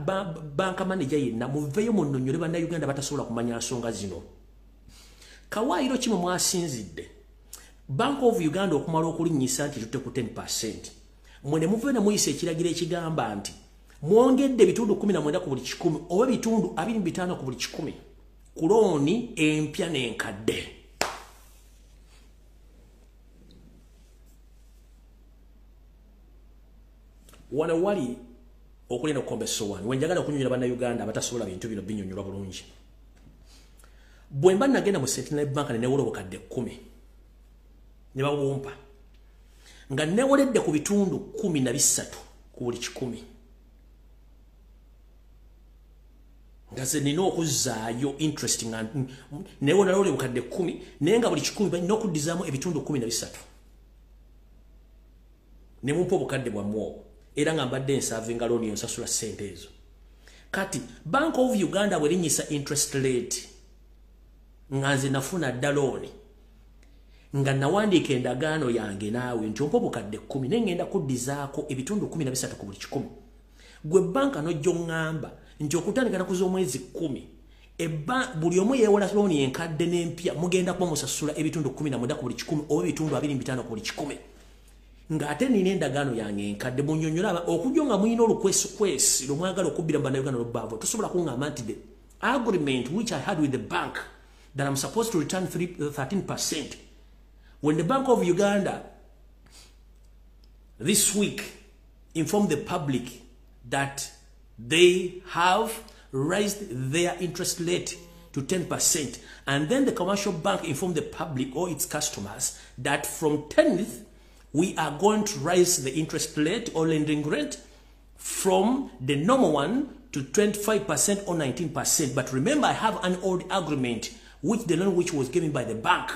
banka maneja yenna muveeyo munnonyole bannayuganda batasobola kumanya nsonga zino. Kawaayiro kimu mwasinzidde? Bank of uganda okumala okulinnyisa nti tutte ku 10 mwe ne muve ne muyisa ekiragiro ekigamba nti mwongedde ebitundu 19 ku buli kikumi oba ebitundu 25 ku buli kikumi ku looni empya n'enkadde. Wano wali okulina okukomba essowaani wenjagala okunyonyola bannayuganda abatasobola bintu bino binyonyolwa bulungi. Bwe mba nagenda mu centenary bank nenewola obukadde kkumi ne bawumpa nga newoledde ku bitundu kumi na bisatu ku buli kikumi. Nga ze nina okuzzaayo interest nga newonalole bukadde kkumi naye nga buli kikumi balina okuddizaamu ebitundu kumi na bisatu ne mumpa obukadde bwammwe obwo era nga mbadde nsaavinga looni ensasula ssente ezo. Kati bank of uganda bwe linnyisa interest rate nga nze nafuna dda looni nga nawandiika endagaano yange naawe nti ompa obukadde kkumi naye ngenda kuddizaako ebitundu kumi na bisatu ku buli kikumi. Gwe banka nojja oŋŋamba nti okutandika naku z'omwezi kkumi buli omu yeewola looni enkadde n'empya mugenda kuba musasula ebitundu kumi na mwenda ku buli kikumi oba ebitundu abiri mu bitaano ku buli kikumi. Ng'ate nina endagaano yange enkadde munyonyola okujja nga mulina olukwesikwesi lwemwagala okubbira mu bannayuganda lobbaavo tosobola kuŋŋamba nti the agreement which i had with the bank that i'm supposed to return 3, 13 percent when the bank of uganda this week informed the public that they have raised their interest rate to 10 percent and then the commercial bank informed the public or its customers that from 10th we are going to raise the interest rate or lending rate from the normal one to 25% or 19%. But remember, I have an old agreement with the loan which was given by the bank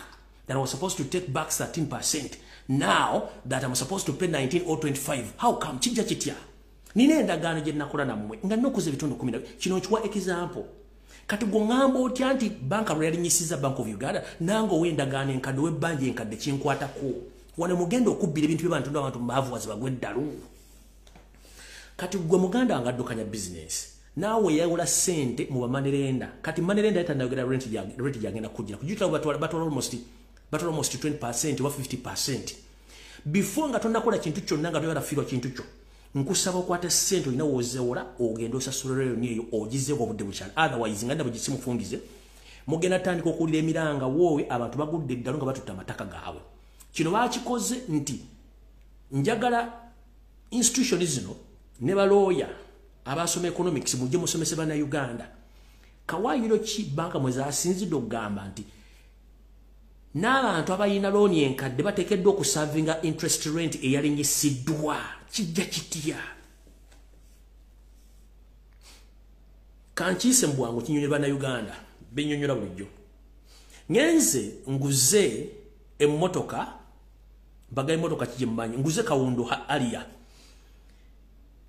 that I was supposed to take back 13%. Now that I'm supposed to pay 19 or 25. How come? Chija chitia. Nine endagaano gye nakola nammwe nga nnokuza ebitundu kumi kino nkiwa example kati gweŋŋamba otya nti banka lwe yalinyisiza bank of uganda nange ow'endagaano enkadde ow'ebbanja enkadde kinkwatako wano mugenda okubbira ebintu byebantu abantu mubaavuwazi bagwe eddalu kati gwe muganda wange addukanya bizinesi naawe yawola sente mu bamanerenda kati manerenda yetanayogera rate gyagenda kugira kujukira batwala almost 20 oba 50 before nga tonakola kintu kyonna nga toyala fiirwa kintu kyo nkusaba okwata sente olina wozewola ogenda osasula reyoni eyo ogizeewo obudde bukyala. Otherwise nga nda bwegisimufungize mugenda tandika okuwulira emiranga woowe abantu bagudde eddalo nga batutta amataka gaabwe. Kino bakikoze nti njagala institution zino ne balooya abasoma economics mujje musomese bana uganda kawaayiro ki? Banka mwe zasinzidde okugamba nti n'abantu abalina looni enkadde bateekeddwa okusavinga interest rent eyalinyisiddwa kijja kitya? Kankiise mu bwangu kinyonyolwa na uganda benyonyola bulijjo. Ngenze nguze emmotoka mbaga emotoka kijimmanyi nguze kawundo alia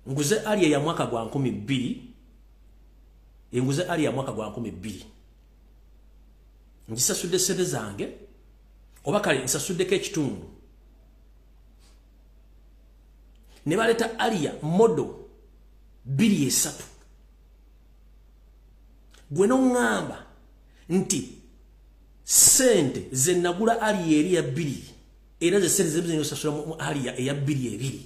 nguze alia ya mwaka gwa 12 nguze alia ya mwaka gwa 12 ngisasudde sente zange oba kale nsasuddeko ekitundu. Ne baleeta alia modo biri esatu. Gwe noŋŋamba nti sente ze nagula alia eri ya biri era ze sente zemu zenyosasula mu alia eya biri ebiri.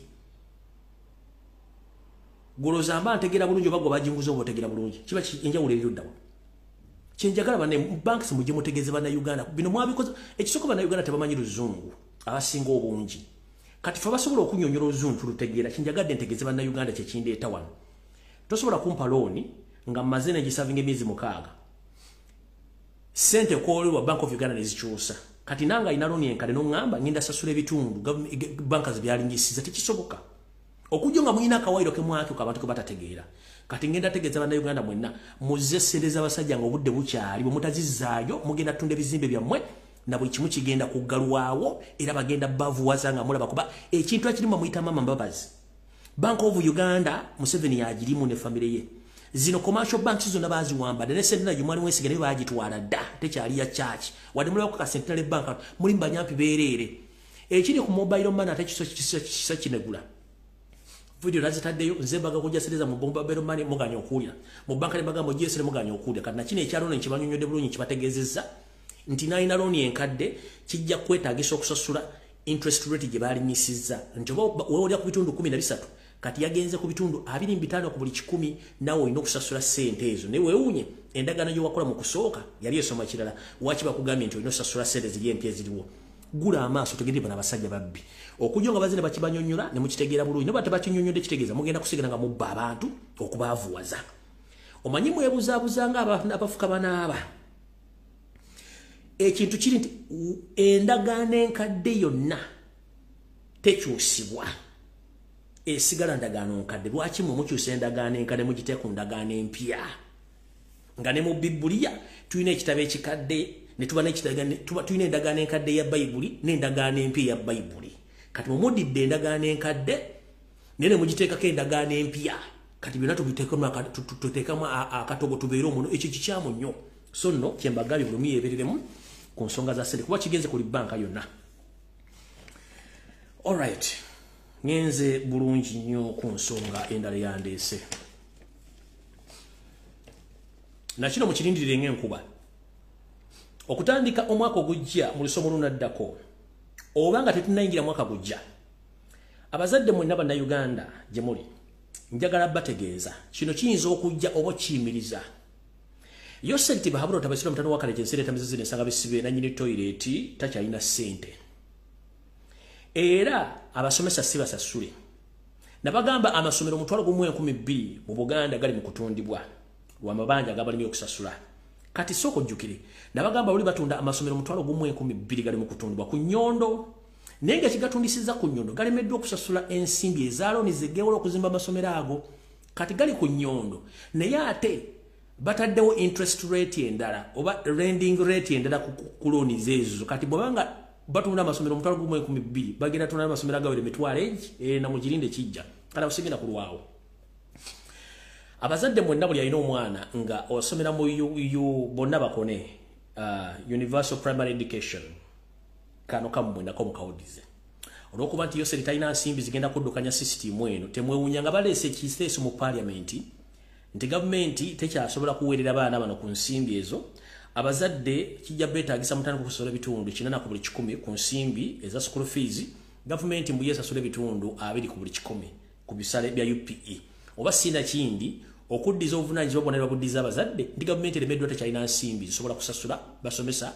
Goloza mba ntegeera bulungi oba gwe bajinguza oba otegeera bulungi kiba enjawulo eriruddawo kyenjagala bane banks mujje mutegeeze bannayuganda. Bino mwabikoze ekisooka bannayuganda tebamanyi luzungu abasinga obungi. Kati fe basobola okunyonyola oluzungu tulutegeera kyenjagadde ntegeeze bannayuganda kyekindeeta wano. Tosobola kumpa looni nga mmaze negisavinga emyezi mukaaga. Sente kwolebwa bank of uganda nezikyusa kati nange alina looni enkade noŋŋamba ngenda sasula ebitundu banka zebyalinjisiza tekisoboka. Okujja nga mulina akawairo kemwakyuka abantu kebatategeera kati ngenda tegeeza bannayuganda mwenna muzze sente z'abasajja nga obudde bukyali bwe mutazizaayo mugenda tunda ebizimbe byammwe na kimu kigenda kuggalwawo era bagenda bavuwaza nga mulaba kuba ekintu akirimu bamuyita mama mbabazi. Bank of uganda museveni yagirimu ne famire ye. Zino commercial banks zonna baziwamba ne sente nayo mwali mwesiga naye bagitwala dda tekyali ya church. Wadde mulabako ka centenary bank mulimu banyampi beereere ekiri ku mobile money ate kisa kinegula video nazitaddeyo nze mbaga kujasereza mu mobile money muganya okuwulira. Mu banka ne bagamba ogyesere muganya okuwulira. Kati nakino ekyalo nekibanyonyodde bulungi kibategeezezza nti nalina looni enkadde kijja kwetaagisa okusasula interest rate gye baalinyisizza. Nti oba weolya ku bitundu 13 kati yagenze ku bitundu 25 ku buli 1 nawe olina okusasula sente ezo. Naye weewuunye endagaano gye wakola mu kusooka yali esoma kirala. Waki bakugambye nti olina osasula sente ziri empya eziriwo gula amaaso tegende bano abasajja babbi. Okujja nga bazine bakibanyonyola ne mukitegeera bulungi naye tebakinyonyodde kitegeeza mugenda kusigala nga mubba abantu okubaavuwaza. Omanyi mwebuzaabuza nga abafuka banaaba? Ekintu kiri nti endagaano enkadde yonna tekyusibwa. Esigala ndagaano nkadde. Lwaki mwe mukyusa endagaano enkadde mugite ku ndagaano empya? Nga ne mu bibuliya tulina ekitabo ekikadde tulina endagaano enkadde ya bayibuli n'endagaano empya eya bayibuli kati mumudidde endagaano enkadde naye ne mugiteekako endagaano empya. Kati byonna tuteekamu akatogo tubeere omuno ekyo kikyamu nnyo. So nno kyembagambye buli omu yeebereremu ku nsonga za sente kuba kigenze kuli banka yonna alright ngenze bulungi nnyo ku nsonga endala yandeese nakino mukirindirire ng'enkuba okutandika omwaka ogujja mu lusomo lunaddako oba nga tetunayingira mwaka gujja abazadde mwenna bannayuganda gye muli njagala bategeeza kino kiyinza okujja oba kiyimiriza yo sente bahabula tabasira mutano wakale kyensere tamizizi nesanga bisibe na nyini toilet takyalina sente era abasomesa si basasule. Nabagamba amasomero omutwalo gumu enkumi bbiri mu buganda gali mu kutundibwa lwamabanja agabalimi okusasula kati soko jjukire nabagamba buli batunda amasomero omutwalo gumu enkumi bbiri gali mu kutundibwa ku nyondo naye nga kigatundisiza ku nyondo galemeddwa okusasula ensimbi ezalooni zegewola okuzimba amasomero ago. Kati gali ku nyondo naye ate bataddewo interest rate endala oba lending rate endala ku looni zeezo. Kati bwebanga batunda amasomero omutwalo gumu enkumi bbiri bagenda tunda amasomero agawere emitwalo egi e, na mukirinde kijja kale abasigenda kulwawo abazadde mwenna buli alina omwana nga osomera mu uu bonna bakone uh, universal primary education. Kano kamumwenako mukawudize olwokuba nti yose litalina nsimbi zigenda kuddukanya sisitimu eno temwewunya nga baleese ekiteeso mu paliamenti nti gavumenti tekyasobola kuweerera baana bano ku nsimbi ezo. Abazadde kijja beetagisa mutandika okusobola ebitundu kinana ku buli kikumi ku nsimbi eza school fees. Gavumenti mbu yesasula ebitundu abiri ku buli kikumi ku bisale bya upe oba sina kindi okuddiza obuvunanyizibwa bwonna nebabuddiza abazadde ndi gavumenti eremeddwa tekyalina nsimbi zisobola kusasula basomesa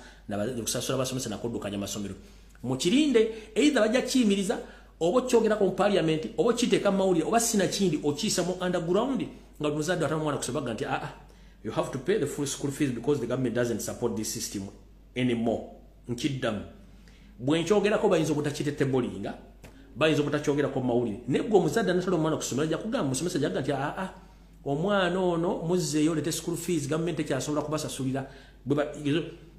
kusasula basomesa nakuddukanya amasomero. Mukirinde eitha bajja kiyimiriza oba okyogerako mu paliamenti oba okiteeka mu mawulire oba sina kindi okiisa mu underground nga muzadde ate omwana kusobaga nti aa you have to pay the full school fees because the government doesn't support this system anymore. Nkiddamu. Bwenkyogerako bayinza obutakitete-bolinga bayinza obutakyogerako mu mawulire. Naye gwe omuzadde anatala omwana kusomera ajja kugamba musomesa jaga nti aa omwana ono muzzeeyo lete school fees gavumenti ekyasobola kubasasulira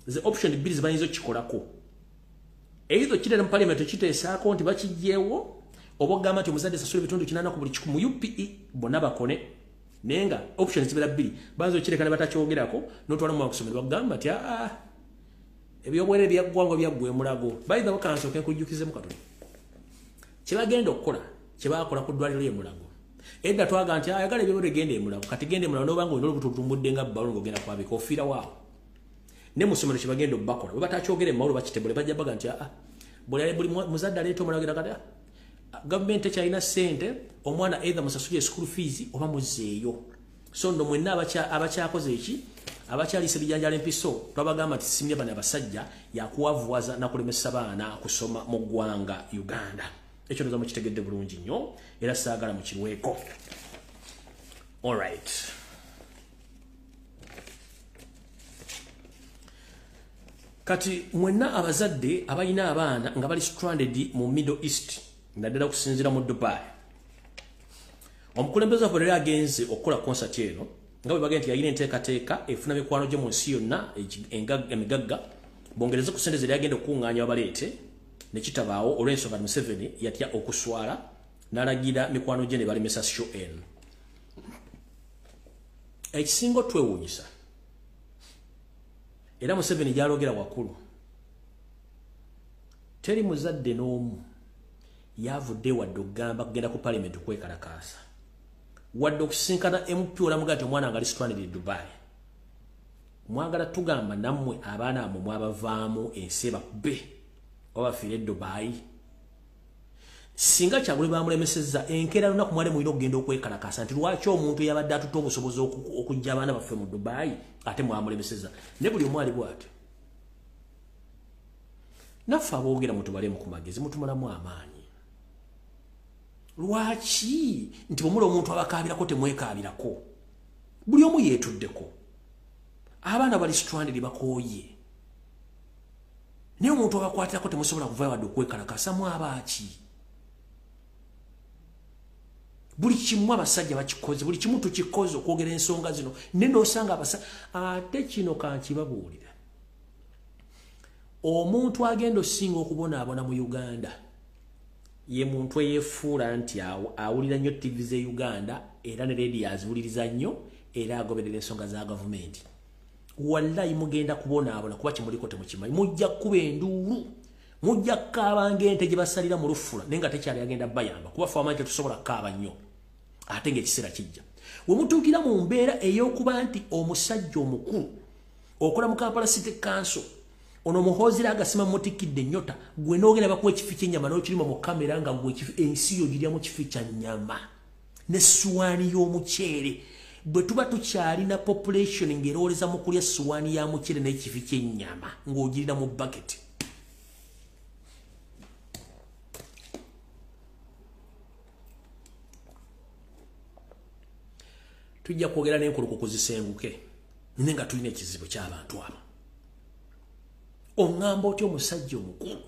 the option bbiri zibayinza okkikolako eitho kitera mu parliament okiteesaako nti bakijjeewo oba ogamba nti omuzadde sasula ebitundu kinana ku buli kiku mu upe bonna bakone. Naye nga option zibeera bbiri. Bayinza okireka ne batakyogerako notwala mu kusomero bagamba nti aa ebyobwerere byaggwanga byaggwa emulago. Bayinza bakansooka enkujjukizemu katono kyebagenda okukola kyebakola ku ddwaliro lyemulago edda twaga nti ayagala ebyobwerere genda emulago kati genda emulago nobanga olina olubututumbudde nga bbalo ngaogenda kwabika ofiira waawo. Ne musomero kyebagenda obakola bwe batakyogera emawulo bakitebule bajja baga nti aa buli muzadde aleeta omulagira kati gavumenti ekyalina sente omwana eitha musasuli eschool fees oba muzeeyo so nno mwenna abakyakoze eki? Abakyalisa ebijanjala empiso twabagamba nti simya bano abasajja yakuwavuwaza nakulemesa baana kusoma mu ggwanga uganda ekyo noza mukitegedde bulungi nnyo era saagala mukirweko alright kati mwenna abazadde abalina abaana nga bali stranded mu middle east naddala okusinzira mu dubai omukulembeze waffe lero agenze okukola konsati eno nga bwe bagenda nti yalina enteekateeka efuna mikwano gye mu nsi yonna emigagga bongereze ku sente ze lyagenda okukuŋŋaanya babaleete ne kitabaawo olw'ensonga museveni yatya okuswala n'alagira mikwano gye ne balemesa show n ekisinga otwewuunyisa era museveni gyalogera wakkulu teri muzadde n'omu yavudde wadde okugamba kugenda ku palamenti okwekalakaasa. Wadde okusisinkana mp olamugaa ti omwana nga lisitwanire dubai. Mwagala tugamba nammwe abaana amwe mwabavaamu ensi bakube oba bafiire dubai. Singa kyagule bamulemesezza enkeera lunaku mwali mulina okugenda okwekalakasa nti lwaki omuntu eyabadde atutta obusobozi okujja abaana baffe mu dubai ate mwamulemesezza? Ne buli omwali bwatyo. Naffe aboogera mutubalemu ku magezi mutumalamu amaanyi. Lwaki? Nti bwemuli omuntu abakaabirako temwekaabirako. Buli omu yeetuddeko. Abaana bali sitwandiri bakooye naye omuntu abakwatirako temusobola kuvayo wadde okwekalakasamu abaaki buli kimu abasajja bakikoze buli kimu tukikoze okwogera ensonga zino. Naye nosanga abasajja ate kino kankibabuulira. Omuntu agenda osinga okubonaabona mu uganda ye muntu eyefuula nti awulira nnyo tv ze uganda era ne rediyo aziwuliriza nnyo era agoberera ensonga za gavumenti wallayi mugenda kubonaabona kuba kimuliko temukimanyi. Mujja kukuba enduulu mujja kukaabanga ente gye basalira mu lufula naye nga tekyali agenda bayamba. Kuba fe amanyi tetusobola kukaaba nnyo ate ngaekiseera kijja. We mutuukira mu mbeera ey'okuba nti omusajja omukulu okola mu kampala city council ono muhozira agasima mutikidde ennyota gwe noogenda bakuwa ekifi kyenyama n'okirima mu kamera nga gwe ensi yo girya mu kifi kya nyama n'essuwaani y'omuceere bwe tuba tukyalina population ng'erooleza mu kulya essuwaani ya muceere n'ekifi ky'ennyama ng'ogirira mu baketi tujja kwogera n'enkuluku kuzisenguke naye nga tulina ekizibu ky'abantu abo. Oŋŋamba otya omusajja omukulu?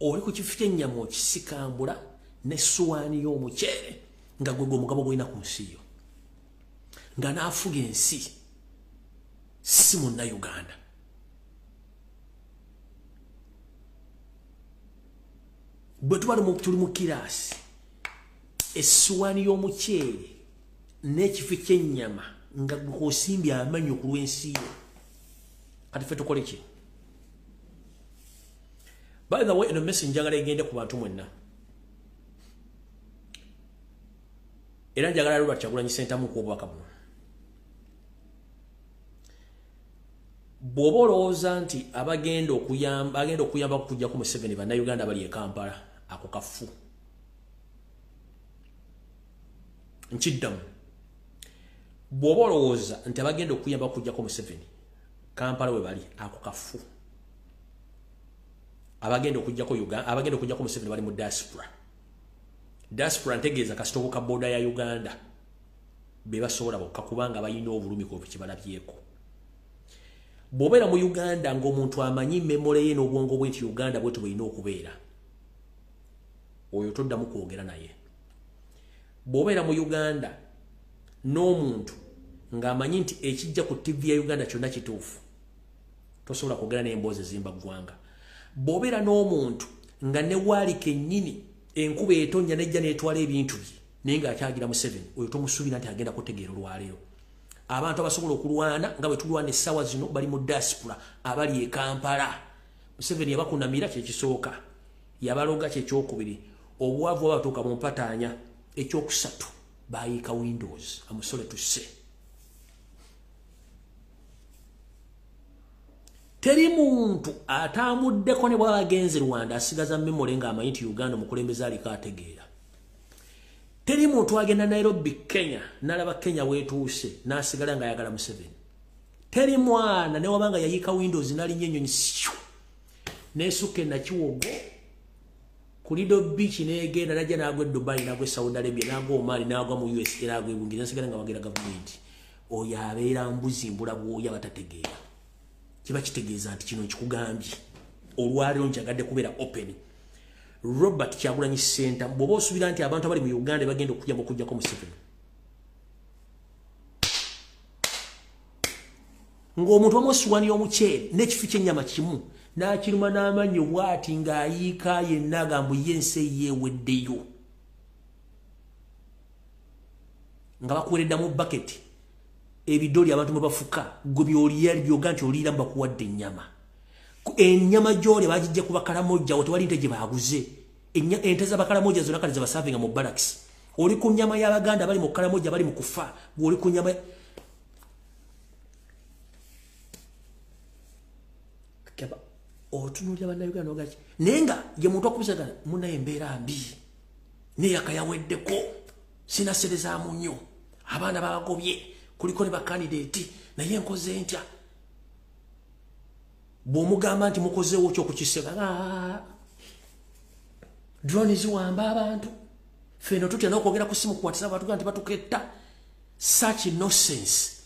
Oli ku kifu kyennyama okisikambula n'essuwaani y'omuceere nga gwe gwe omugabo gwolina ku nsi yo nga n'afuga ensi si munnayuganda bwe tuba tuli mu kiraasi essuwaani y'omuceere n'ekifu kyennyama nga gwe kosimbye amanyo ku lw'ensi yo. Kati fe tukole ki? By the way eno message njagala egende ku bantu mwenna era njagala lwa kyagulanyi sentamu ku obubaka buno bw'oba olowooza nti abagenda okuyamba agenda okuyamba okujjaku museveni bannayuganda bali e kampala ako kafu. Nkiddamu. Bw'oba olowooza nti abagenda okuyamba okujjaku museveni kampala we bali ako kafu. Abagenda okujjako uganda abagenda okujjako museveni bali mu diaspora diaspora ntegeeza kasitobo ka boda ya uganda. Be basobola bokka kubanga balina obulumi ku kibalabyeko. Bw'obeera mu uganda ng'omuntu amanyi memole ye n'obwongo bwe nti uganda bwetu bwelina okubeera oyo toddamu kwogera naye. Bw'obeera mu uganda n'omuntu ng'amanyi nti ekijja ku tivi ya uganda kyonna kituufu tosobola kwogera n'emboozi ezimba ggwanga bw'obeera n'omuntu nga ne waali kennyini enkuba etonnya nejja n'etwala ebintu bye naye ng'akyagira museveni oyo tomusuubira nti agenda kutegeera olwaleero. Abantu abasobola okulwana nga bwe tulwana essaawa zino bali mu diaspora abali e kampala. Museveni yabakunamira kyekisooka yabaloga kyekyokubiri obwavu abatuuka mu mpataanya ekyokusatu bayiika windows amusole tusse teri muntu atamuddeko ne bwaba agenze rwanda asigaza memole ng'amanyi nti uganda omukulembeze aliko ategeera. Teri muntu agenda nairobi kenya nalaba kenya wetuuse nasigala nga ayagala museveni. Teri mwana newabanga yayiika windows nalinnya enyonyi syu! Nesuka enakiwogo ku lido beach negenda najja nagwa edubai nagwa saudi arabia nagwa omani nagwa mu us nagwa ebungiza nasigala nga wagira gavumenti. Oyo abeera mbuzi mbula bwoya batategeera kiba kitegeeza nti kino kikugambye. Olwaleero nkyagadde kubeera open. Robert kyagulanyi senta bwoba osuubira nti abantu abali mu uganda bagenda okuyamba okujjako museveni ng'omuntu wamu esiwani y'omuceere n'ekifi ky'ennyama kimu n'akiruma n'amannyo bw'ati ng'ayiika yenna agamba ye ensi eyeeweddeyo. Nga bakuweredda mu baketi ebidoli abantu mwe bafuka gwe byoliya byoga nti oliira mu bakuwadde ennyama. Ennyama gy'olya bagijja ku bakalamojjawo tewali nte gye baaguze. Ente z'abakalamojja zonna kale zebasavinga mu balakisi oli ku nnyama y'abaganda bali mu kalamojja bali mu kufa gweoli ku nnyama otunulira bannayuganda ogaki naye nga ye muntu akubisagana munaye embeera mbi neyaka yaweddeko sinaserezaamu nnyo abaana babagobye kuliko ne bakandideeti naye nkoze ntya? Bw'omugamba nti mukozeewo kyokukisega drone ziwamba abantu. Feno tutya nokwogera ku simu kukwatisa abantu ga nti batuketta such nonsense.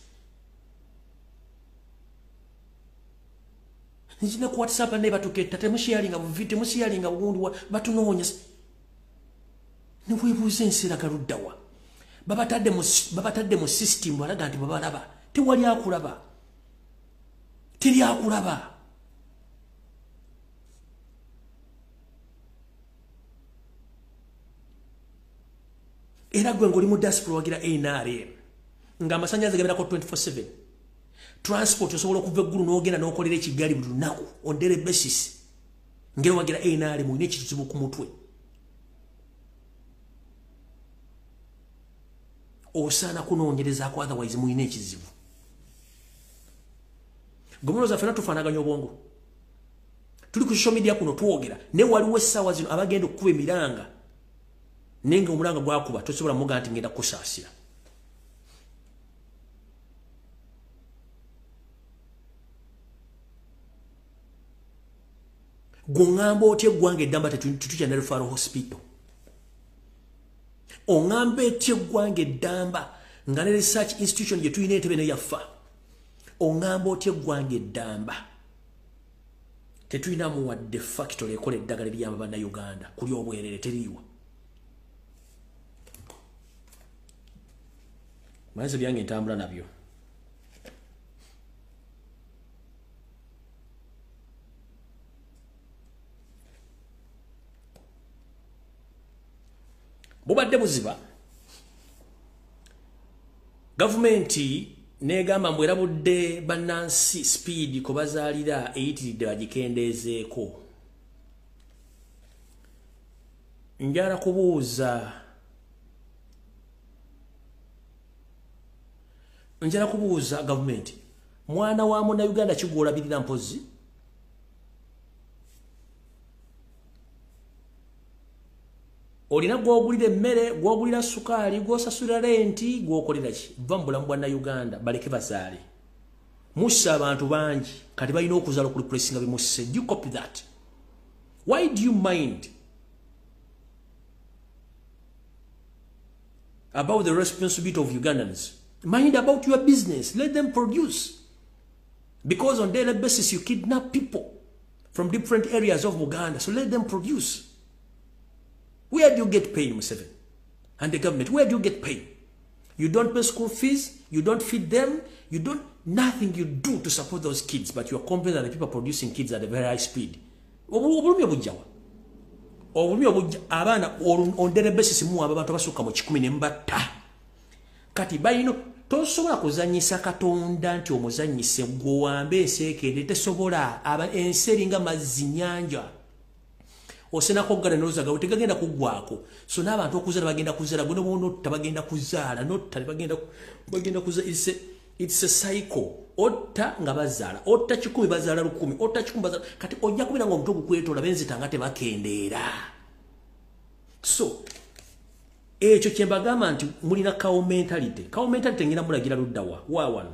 Nzina ku whatsapp naye batuketta temushiyalinga buvi temushiyalinga bugundi batunoonya nebwebuuza ensi eragaluddawa babatadde mu system balaga nti babalaba. Tewali akulaba. Teri akulaba. Era gwe ngaoli mu diaspora wagira nrm ngaamasanyalaze gaberako 247 transport osobola okuva eggulu n'ogenda n'okolera ekigali buli lunaku ondere basis. Ngeri wagira nrm olina ekizibu ku mutwe osaana kunoonyerezaako otherwise mulina ekizibu. Gwemuloza fena tufaanaganya obwongo. Tuli ku social media kuno twogera. Naye waliwo essaawa zino abagenda okukuba emiranga. Naye nga omulanga gwakuba tosobola muga nti ngenda kukusaasira. Gweŋŋamba otya eggwanga eddamba tetukya ne referral hospital oŋŋamba etya eggwanga eddamba nga ne research institution gye tulina entebe neyaffa oŋŋamba otya eggwanga eddamba. Tetulinamu wadde factory ekola eddagala eriyamba bannayuganda kuli obwerere teriiwa. Manyizo byange entambula nabyo bubadde buziba. Gavumenti negamba mbu erabudde bannansi speed kwe bazaalira eyitiridde bagikendeezeeko njala kubuuza njala kubuuza gavumenti mwana wa munnayuganda kigwolabirira mpozi olina gwogulira emmere gwogulira sukaali gwosasulira lenti gwokolera ki? Va mu bulamu bwa nayuganda baleke bazaale. Musa abantu bangi kati balina okuzaala okulipulesinga bimusse do you copy that? Why do you mind? About the responsibility of ugandans. Mind about your business. Let them produce. Because on daily basis you kidnap people from different areas of uganda. So let them produce Where do you get paid, Museveni? And the government, where do you get paid? You don't pay school fees, you don't feed them, you don't, nothing you do to support those kids, but you're complaining that the people producing kids at a very high speed. obulumi abaana on daily basis muwamba abantu abasukka mu kikumi ne mbatta kati balina tosobola kuzanyisa katonda nti omuzanyise gwewambe enseekende tesobola ensi eringa mazzi nyanja osenako gana nozaga otegagenda kugwako so n'abantu okuzaala bagenda kuzaala gwe nobonotta bagenda kuzaala notta bagenda bagenda kuzaala it's a, it's a cycle. Otta nga bazaala otta kikumi bazaala lukumi otta kikumi bazaala kati ojja kubira nga omuntu ogukwetoola benzita nga tebakendeera. So ekyo kyembagamba nti mulina kawo mentality kawo mentality ngenda mulagira luddawa wa? Wano?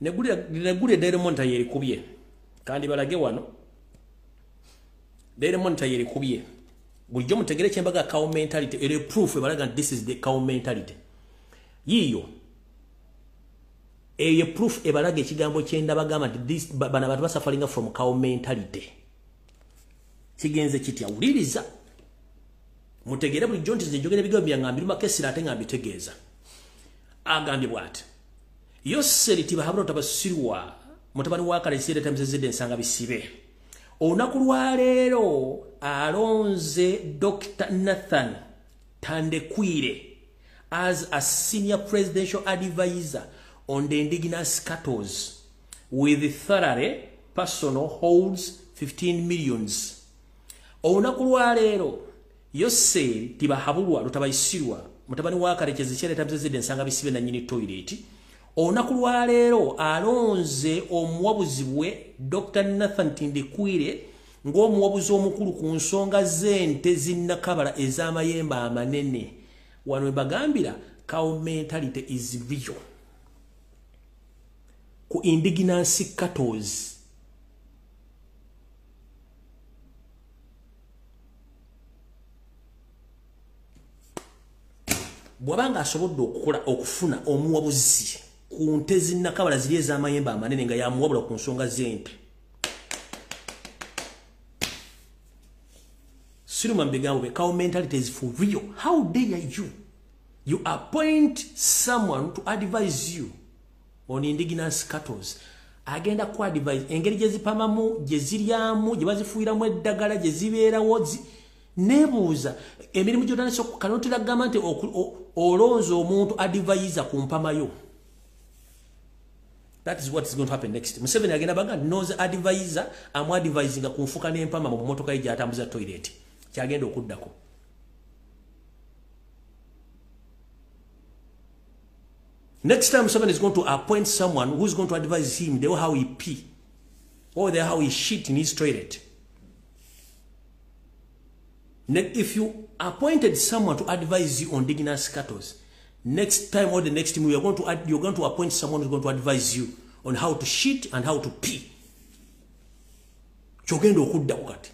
Negulira dairemonta yerikubye kandi balage wano. Daily monitor yeri kubye bulijjo mutegere kyembaga cow mentality ere proof ebalaga this is the cow mentality. Yiyo. Eye proof ebalaga ekigambo kyenda bagamba this bana abantu basafaringa from cow mentality. Kigenze kitya? Uliriza mutegere bulijjo nti zinjogera ebigambo byange ambiru makesira ate ngambitegeeza agambye bwati. Yoseri tibahabula tabasirwa mutabani wa kale sire tamzezede ensanga bisibe. Olunaku lwaleero alonze dr nathan tandekwire as a senior presidential advisor on the indigenous cattle with thoroughly personal holds 15 millions. Olunaku lwaleero yoseri tibahabulwa lutabayisirwa mutabani wa karekezi kyereta mzezede ensanga bisibe nanyini toilet olunaku lwaleero alonze omuwabuzi bwe dr nathan tindekwire ng'omuwabuzi omukulu ku nsonga z'ente zinnakabala ez'amayembe amanene. Wano webagambira cow mentality is real ku indigenous cattles bw'abanga asobodde okukola okufuna omuwabuzi ku nte zinnakabala ziri ez'amayembe amanene nga yamuwabula ku nsonga z'ente siruma mubigambo bye cow mentality is for real. How dare you? You appoint someone to advise you on indigenous cattles agenda ku advise. Engeri gye zipamamu gye ziryamu gye bazifuiramu eddagala gye zibeerawo nebuuza emirimu gyotandisa kanotera kugamba nti olonza omuntu advisa ku mpamayo that is what is going to happen next. Museveni agenda baga knows advisor amu advising ku nfuka n'empama mu motoka ye gyatambuza toilet. Kyagenda okuddako. Next time museveni is going to appoint someone who is going to advise him the how he pee or the how he shit in his toilet. If you appointed someone to advise you on digging cattle, next time or the next time you are going to add, you're going to appoint someone who's going to advise you on how to shit and how to pee. kyogenda okuddako kati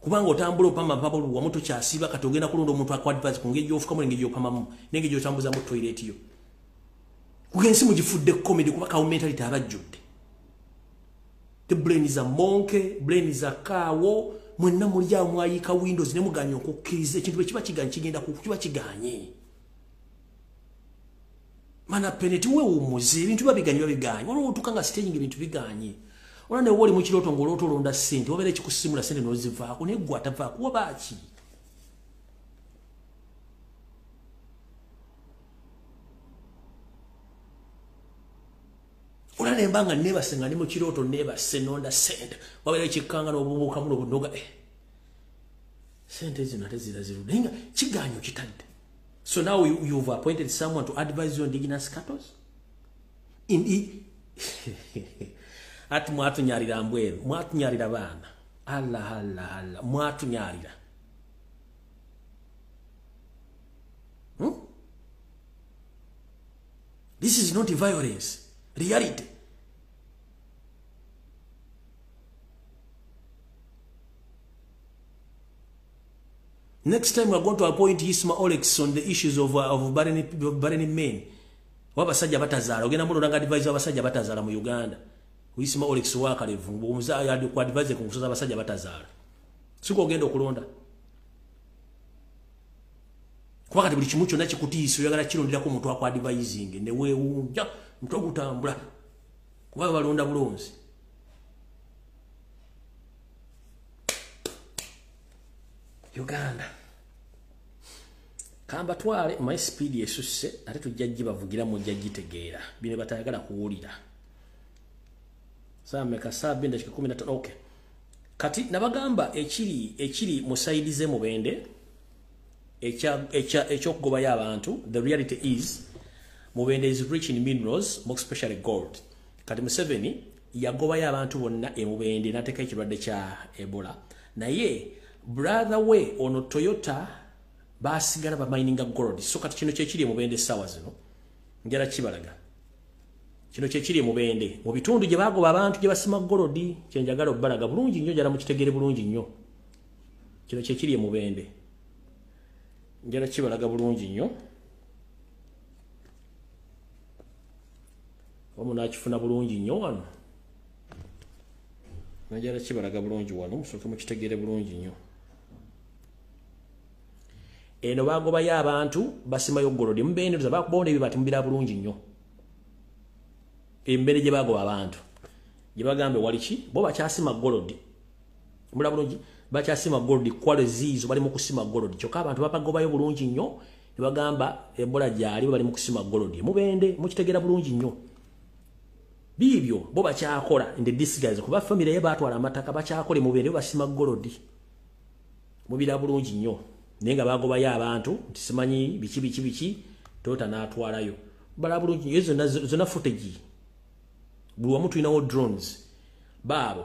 kubanga otambula opama mpapulu wamu tokyasiba kati ogenda kulonda omuntu akuadvise ku ngeri gyofukamu nengeri gyopamamu nengeri gyotambuzamu toilet yo. Kugensi mugifudde comedy kuba kawo mentality abajjudde the brain is a monkey brain is a cow mwenna muli awo mwayiika windows ne muganya okukkiriza ekintu bwe kiba kiganye kigenda kiba kiganye mana peneti ebintu biba biganye babiganye waliwo otuuka nga staging ebintu biganye. Olwa ne woli mu kirooto ng'olooto olonda ssente wabeera ekikusimula ssente n'ozivaako naye gwe atavaako wabaaki olwa ne mba nga neebase nga ndi mu kirooto neebase nonda ssente. Wabeera ekikkanga n'obubuukamu n'obunoga sente zino ate zira ziru naye nga kiganyo kitadde so now you, you've appointed someone to advise you on indigenous cattle? In [LAUGHS] ati mwatunyalira mbweru mwatunyalira baana allah allah allah mwatunyalira hmm? this is not violence. Reality Next time we're going to appoint Isma Olex on the issues of, uh, of barren, barren men. Wabasajja batazaala ogenda mulo nanga advise abasajja batazaala mu Uganda. Isma Olex wakalevu omuza yadi ku advise ku nkusoza abasajja batazaala. Siko ogenda okulonda. Kuba kati buli kimu kyonna kikutiisa oyagala kironderako omuntu aku advising ne weewunja mutwe gutambula. Kuba balonda bulonzi. Uganda. Kamba twale my speed esusse ate tujja gibavugira mujja gitegeera. Bino batayagala kuwulira. Sameka saa binda kika kumi na tano okay. Kati nabagamba ekiri ekiri musaidize mubende ekyokugobayo abantu the reality is mubende is rich in minerals more especially gold. Kati museveni yagobayo abantu bonna emubende nateeka ekirwadde kya ebola. Naye brother we ono toyota basigala bamininga gold. So kati kino kyekiri mubende sawa zino. Njala kibalaga. Kino kyekiri mubende. Mu bitundu gye bagoba abantu gye basima gold kyenjagala obbalaga bulungi nnyo njala mukitegere bulungi nnyo. Kino kyekiri mubende. Njala kibalaga bulungi nnyo. Omu nakifuna bulungi nnyo wano. Najala kibalaga bulungi wano musooke mukitegere bulungi nnyo eno bagobayo abantu basimayo golodi mubenderoza bakubonda ebyo bati mubira bulungi nnyo. Emmere gye bagoba abantu gye bagambe wali ki? Bo bakyasima golodi mula bulungi? Bakyasima golodi kwale ziizo bali mu kusima golodi kyokka abantu babagobayo bulungi nnyo ne bagamba ebola gyali bali mu kusima golodi mubende mukitegeera bulungi nnyo. Biibyo bo bakyakola the disguise kuba family ye batwala amataka bakyakole mubende basima golodi mubira bulungi nnyo naye nga bagobayo abantu nti simanyi biki biki biki tota n'atwalayo. Bala bulungi nnyo zonna zonna footage buli wamu tulinawo drones baabo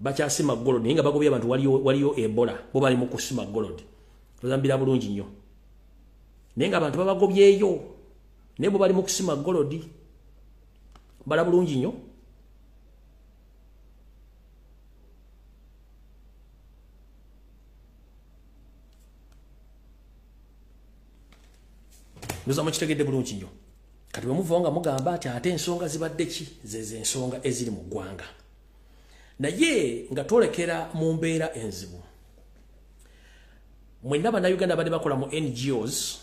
bakyasima golodi naye nga bagobye abantu waliyo ebola bo bali mu kusima golodi tozambira bulungi nnyo. Naye nga abantu babagobyeyo naye bo bali mu kusima golodi bala bulungi nnyo ndoza mukitegedde bulungi nnyo. Kati bwe muvawo nga mugamba nti ate ensonga zibadde ki? Zezo ensonga eziri mu ggwanga. Naye nga twolekera mu mbeera enzibu. Mwenna bannayuganda badde bakola mu ngos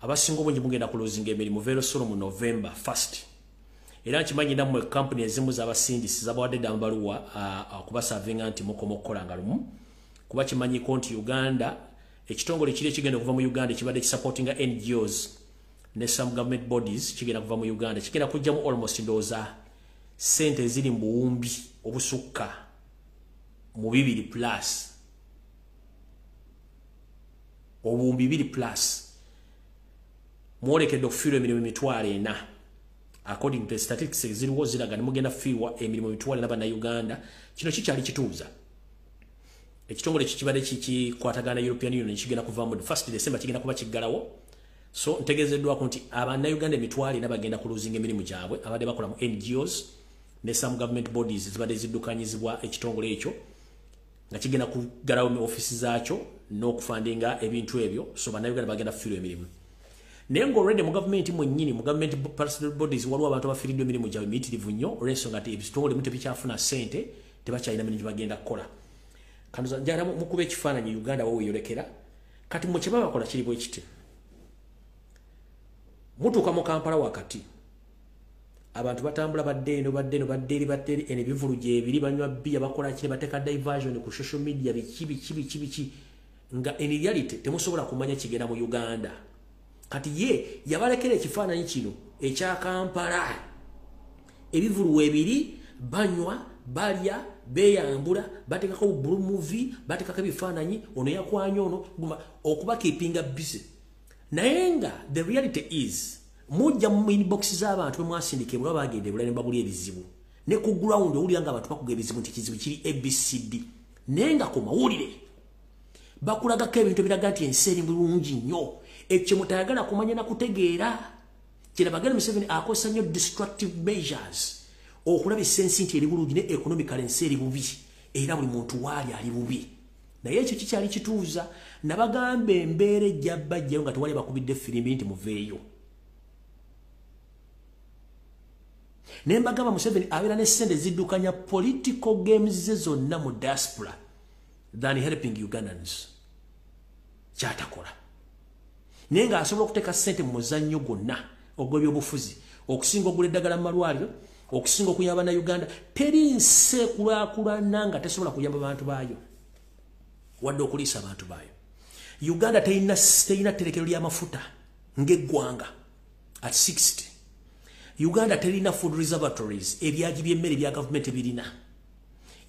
abasinga obungi mugenda kulozinga emirimu verosolo mu november 1st era nkimanyi nammwe kampuni ezimu zabasindisi zabawadde dda amabaluwa okubasavinga nti mukoma okukolanga lumu. Kuba kimanyiko nti uganda ekitongole kiri ekigenda okuva mu uganda ekibadde kisupportinga ngos ne some government bodies kigenda kuva mu uganda. Kigenda kujjamu almost ndowooza sente eziri mu buwumbi obusukka mu bibiri plus. Obuwumbi bibiri plus. Mwolekedde okufiirwa emirimu emitwalo ena. According to statistics eziriwo ziraga nimugenda kufiirwa emirimu emitwalo ena bannayuganda. Kino kikyali kituuza ekitongole kikibadde kikikwatagana european union kigenda kuva mu first december kigenda kuba kiggalawo. So ntegezeddwako nti abannayuganda emitwalo ena bagenda kuluzinga emirimu gyabwe abadde bakola mu ngos ne some government bodies zibadde ziddukanyizibwa ekitongole ekyo nga kigenda kuggalawo ofisi zaakyo n'okufandinga ebintu ebyo so bannayuganda bagenda kufiirwa emirimu. Naye ngaolwedde mu gavumenti mwennyini mu gavumenti personal bodies waliwo abantu abafiiriddwa emirimu gyabwe miyitirivu nnyo olwensonga nti ebitongole bimu tebikyafuna ssente tebakyalina mirimu gyebagenda kukola kanza njala mukuba ekifaananyi uganda waweyolekera kati mwe kyeba bakola kiri bwe kiti? Mutuuka mu kampala wakati. Abantu batambula badde eno badde eno badde eri badde eri. Eno ebivulugi ebiri banywa bbiya bakola kiri bateeka diversion ku social media biki biki biki biki. Nga in reality temusobola kumanya kigenda mu uganda. Kati ye yabalekera ekifaananyi kino ekya kampala. Ebivuluwa ebiri banywa balya beyambula batekako bulu muvi batekako ebifaananyi ono yakwanya ono okuba keepinga bise naye nga the reality is mujja mu inbox z'abantu bemwasindika ebula bagenda ebula ne babuli ebizibu. Ne ku ground owulira nga abantu bakuga ebizibu nti kizibu kiri abcd naye nga ku mawulire bakulagako ebintu ebiraga nti ensi eri bulungi nnyo. Ekyo mutayagala kumanya nakutegeera kirabagana museveni akozesa nnyo destructive measures okulabisa ensi nti eri bulungi ne economical ensi eri bubi era buli muntu waali ali bubi. Naye ekyo kikyali kituuza nabagamba embeera ejja bajjayo nga tewali bakubidde firimbi nti muveeyo. Naye mbagamba museveni abeera nesente ziddukanya political games ze zonna mu diaspora than helping ugandans. Kyatakola. Naye ngaasobola okuteeka sente mu muzannyo gwonna ogw'ebyobufuzi okusinga ogula eddagala mu malwaliro okusinga okuyamba na uganda teri nsi ekulakulana nga tesobola kuyamba bantu baayo wadde okuliisa abantu baayo. Uganda terina tterekero ly'amafuta ng'eggwanga at 60 uganda terina food reservatories ebyagi by'emmere bya gavumenti birina.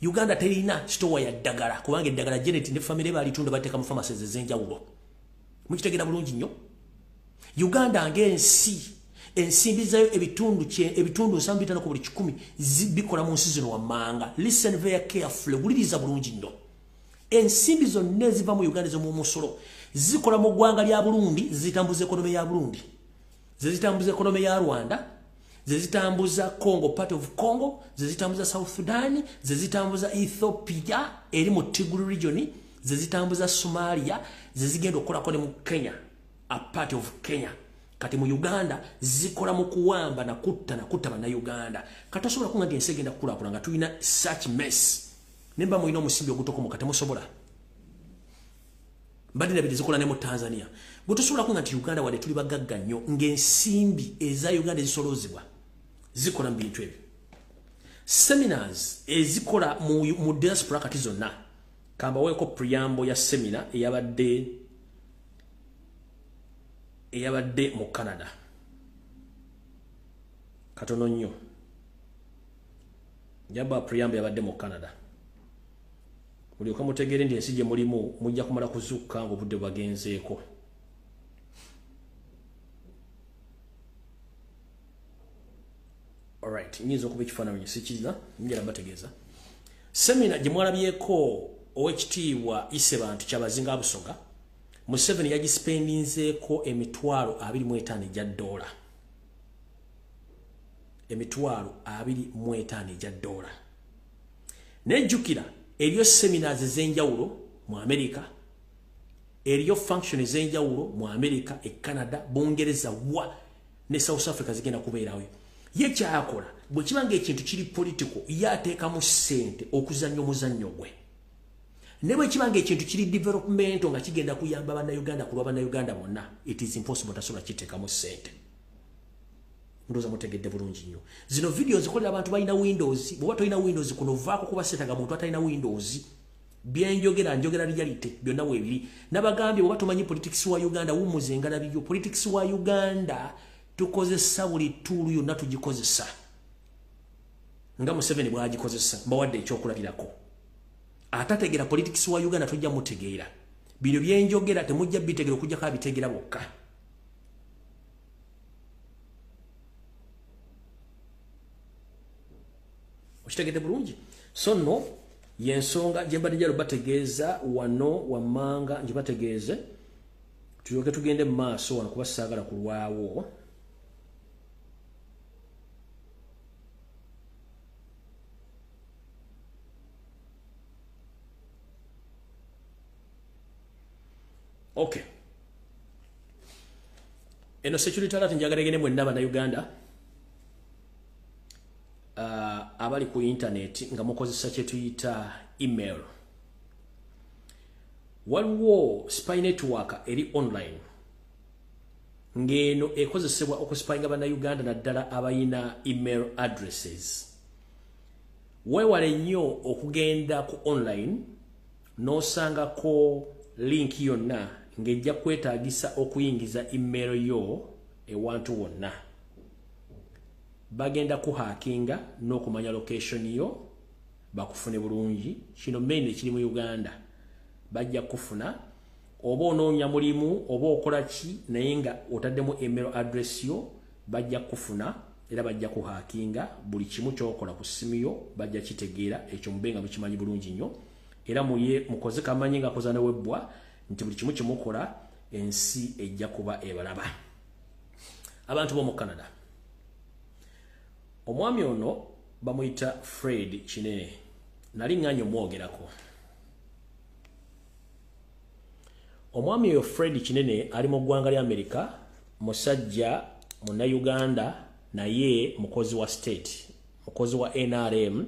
Uganda terina sitowa ya ddagala kubanga eddagala genet ne famire balitunda bateeka mu famases ez'enjawulo. Mukitegera bulungi nnyo? Uganda ng'ensi ensimbi zayo ebitundu ebitundu nsanvu bitano ku buli kikumi bikola mu nsi zino wammanga. Listen very carefully wuliriza bulungi nnyo. Ensimbi zonna eziva mu uganda ez'omumusolo zikola mu ggwanga lya burundi zitambuza ekonome ya burundi. Zezitambuza ekonome ya rwanda zezitambuza congo part of congo zezitambuza south sudan zezitambuza ethiopia eri mu tiguru region zezitambuza somalia zezigenda okukolako ne mu kenya a part of kenya kati mu uganda zikola mu kuwamba nakutta nakutta bannayuganda kati osobola kunga nti ensi egenda kukulakula nga tulina such mess. Nemba mulina omusimbi ogutokomuka temusobola mbadde nabiri zikola ne mu tanzania. Gwe tosobolako nga nti uganda wadde tuli bagagga nnyo ng'ensimbi eza uganda ezisolozebwa zikola mu bintu ebyo. Seminars ezikola mu, mu diaspora kati zonna kambaweeko priambo ya semina eyabadde eyabadde mu canada. Katono nnyo. Njaba priambo yabadde mu canada. Mulyoka mutegeere nti ensi gye mulimu mujja kumala kuzuuka nga obudde bwagenzeeko alright nyinza okuba ekifaananyi sikirina njera bategeeza semina gye mwalabyeko owekitiibwa ise bantu kyabazinga busoga museveni yagisipendinzeeko emitwalo 25 egya dola emitwalo 25 egya dola nejjukira eriyo seminars ez'enjawulo mu amerika eriyo function ez'enjawulo mu amerika e canada bungereza wa ne south africa zigenda kubeerawo. Ye kyakola bwe kiba nga ekintu kiri political ye ateekamu ssente okuzannya omuzannyo gwe kiba nga ekintu kiri development nga kigenda kuyamba bannayuganda kulwa bannayuganda bonna it is impossible tasobola kiteekamu ssente. Ndowooza mutegedde bulungi nnyo. Zino video zikolera abantu balina windows bweoba tolina windows kuno vaako kuba setaga muntu atalina windows byenjogera njogera reality byonna weebiri nabagambye bweoba tomanyi politics wa uganda wumuze engala bibyo politics wa uganda tukozesa buli tuulu yonna tugikozesa. Nga museveni bwagikozesa mbawadde ekyokulabirako atategeera politics wa uganda tojja mutegeera. Bino byenjogera temujja bitegeera okugjako abitegeera bokka. Okitegedde bulungi? So nno yensonga gyembadde jalo bategeeza wano wammanga nti bategeeze tulyoke tugende mu maaso wano kuba saagala kulwawo okay eno security alert njagala egende mwenna bannayuganda uh, abali ku internet nga mukozesa kyetuyita email. Waliwo spy network eri online. Ng'eno ekozesebwa okuspyinga bannayuganda naddala abalina email addresses. Weewale nnyo okugenda ku online n'osangako linki yonna ng'ejja kwetaagisa okuyingiza email yo ewantu wonna. Bagenda kuhakinga n'okumanya location yo bakufune bulungi. Kino main ekiri mu uganda. Bajja kufuna oba onoonya mulimu oba okola ki naye nga otaddemu email address yo bajja kufuna era bajja kuhakinga buli kimu kyokola ku ssimu yo bajja kitegeera ekyo mube nga mukimanyi bulungi nnyo. Era muye mukoze kamanyi nga koza newebbwa nti buli kimu kyemukola ensi ejja kuba ebalaba. Abantu b'omu canada. Omwami ono bamuyita fred kinene nali ŋŋanya omwogerako. Omwami oyo fred kinene ali mu ggwanga lya amerika musajja munnayuganda naye mukozi wa state mukozi wa nrm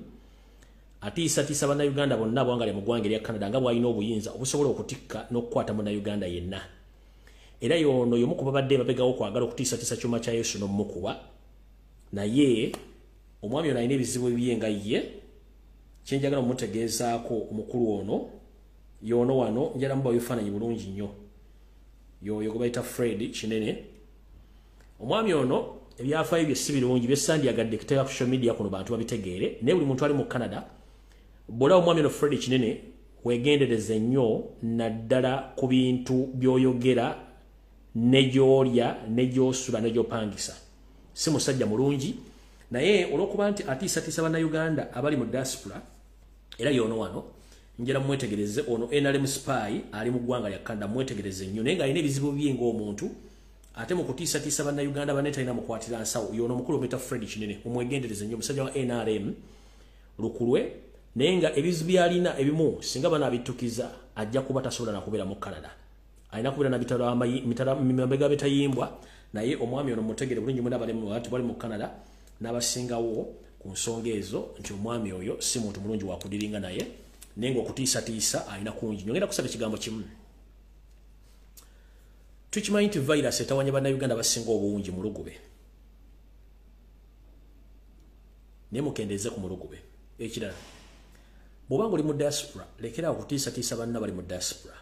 atiisatiisa bannayuganda bonna bwanga lya mu ggwanga erya canada nga bwalina obuyinza obusobola okutikka n'okukwata munnayuganda yenna. Era yono yomu ku babadde babegawo kwagala okutiisatiisa kyuma kya yesu n'omukuba naye omwami ono alina ebizibu ebibye nga ye kyenjagala mumutegeezaako omukulu ono yono wano njala muba bifaananyi bulungi nnyo. Yoyo gwe bayita fred kinene. Omwami ono ebyafaayo bye si birungi byesandyagadde kuteeka ku social media kuno bantu babitegeere. Naye buli muntu ali mu canada bwolaba omwami ono fred kinene wegendereze nnyo naddala ku bintu by'oyogera ne gy'olya ne gy'osula ne gy'opangisa. Si musajja mulungi. Naye olw'okuba nti atiisatiisa bannayuganda abali mu diaspora era yono wano njera mwetegereze ono nrm spy ali mu ggwanga lya canada mwetegereze nnyo naye ng'alina ebizibu bye ng'omuntu ate mu kutiisatiisa bannayuganda banne talina mukwatira nsawo. Yono omukulu ometa fred kinene mumwegendereze nnyo omusajja wa nrm lukulwe naye nga ebizibu byalina ebimu singa banaabittukiza ajja kuba tasobola nakubeera mu canada. Alina kubeera na mabega betayimbwa naye omwami ono mutegere bulungi muna bati bali mu canada n'abasingawo ku nsonga ezo nti omwami oyo si muntu mulungi wakudiringa naye naye nga okutiisatiisa alina kungi. Nyongera kusaba ekigambo kimu. Tukimanyi nti virus etawanya bannayuganda basinga obungi mu lugube. Naye mukendeeze ku mulugube ekirala bwobanga oli mu diaspora lekera okutiisatiisa banna bali mu diaspora.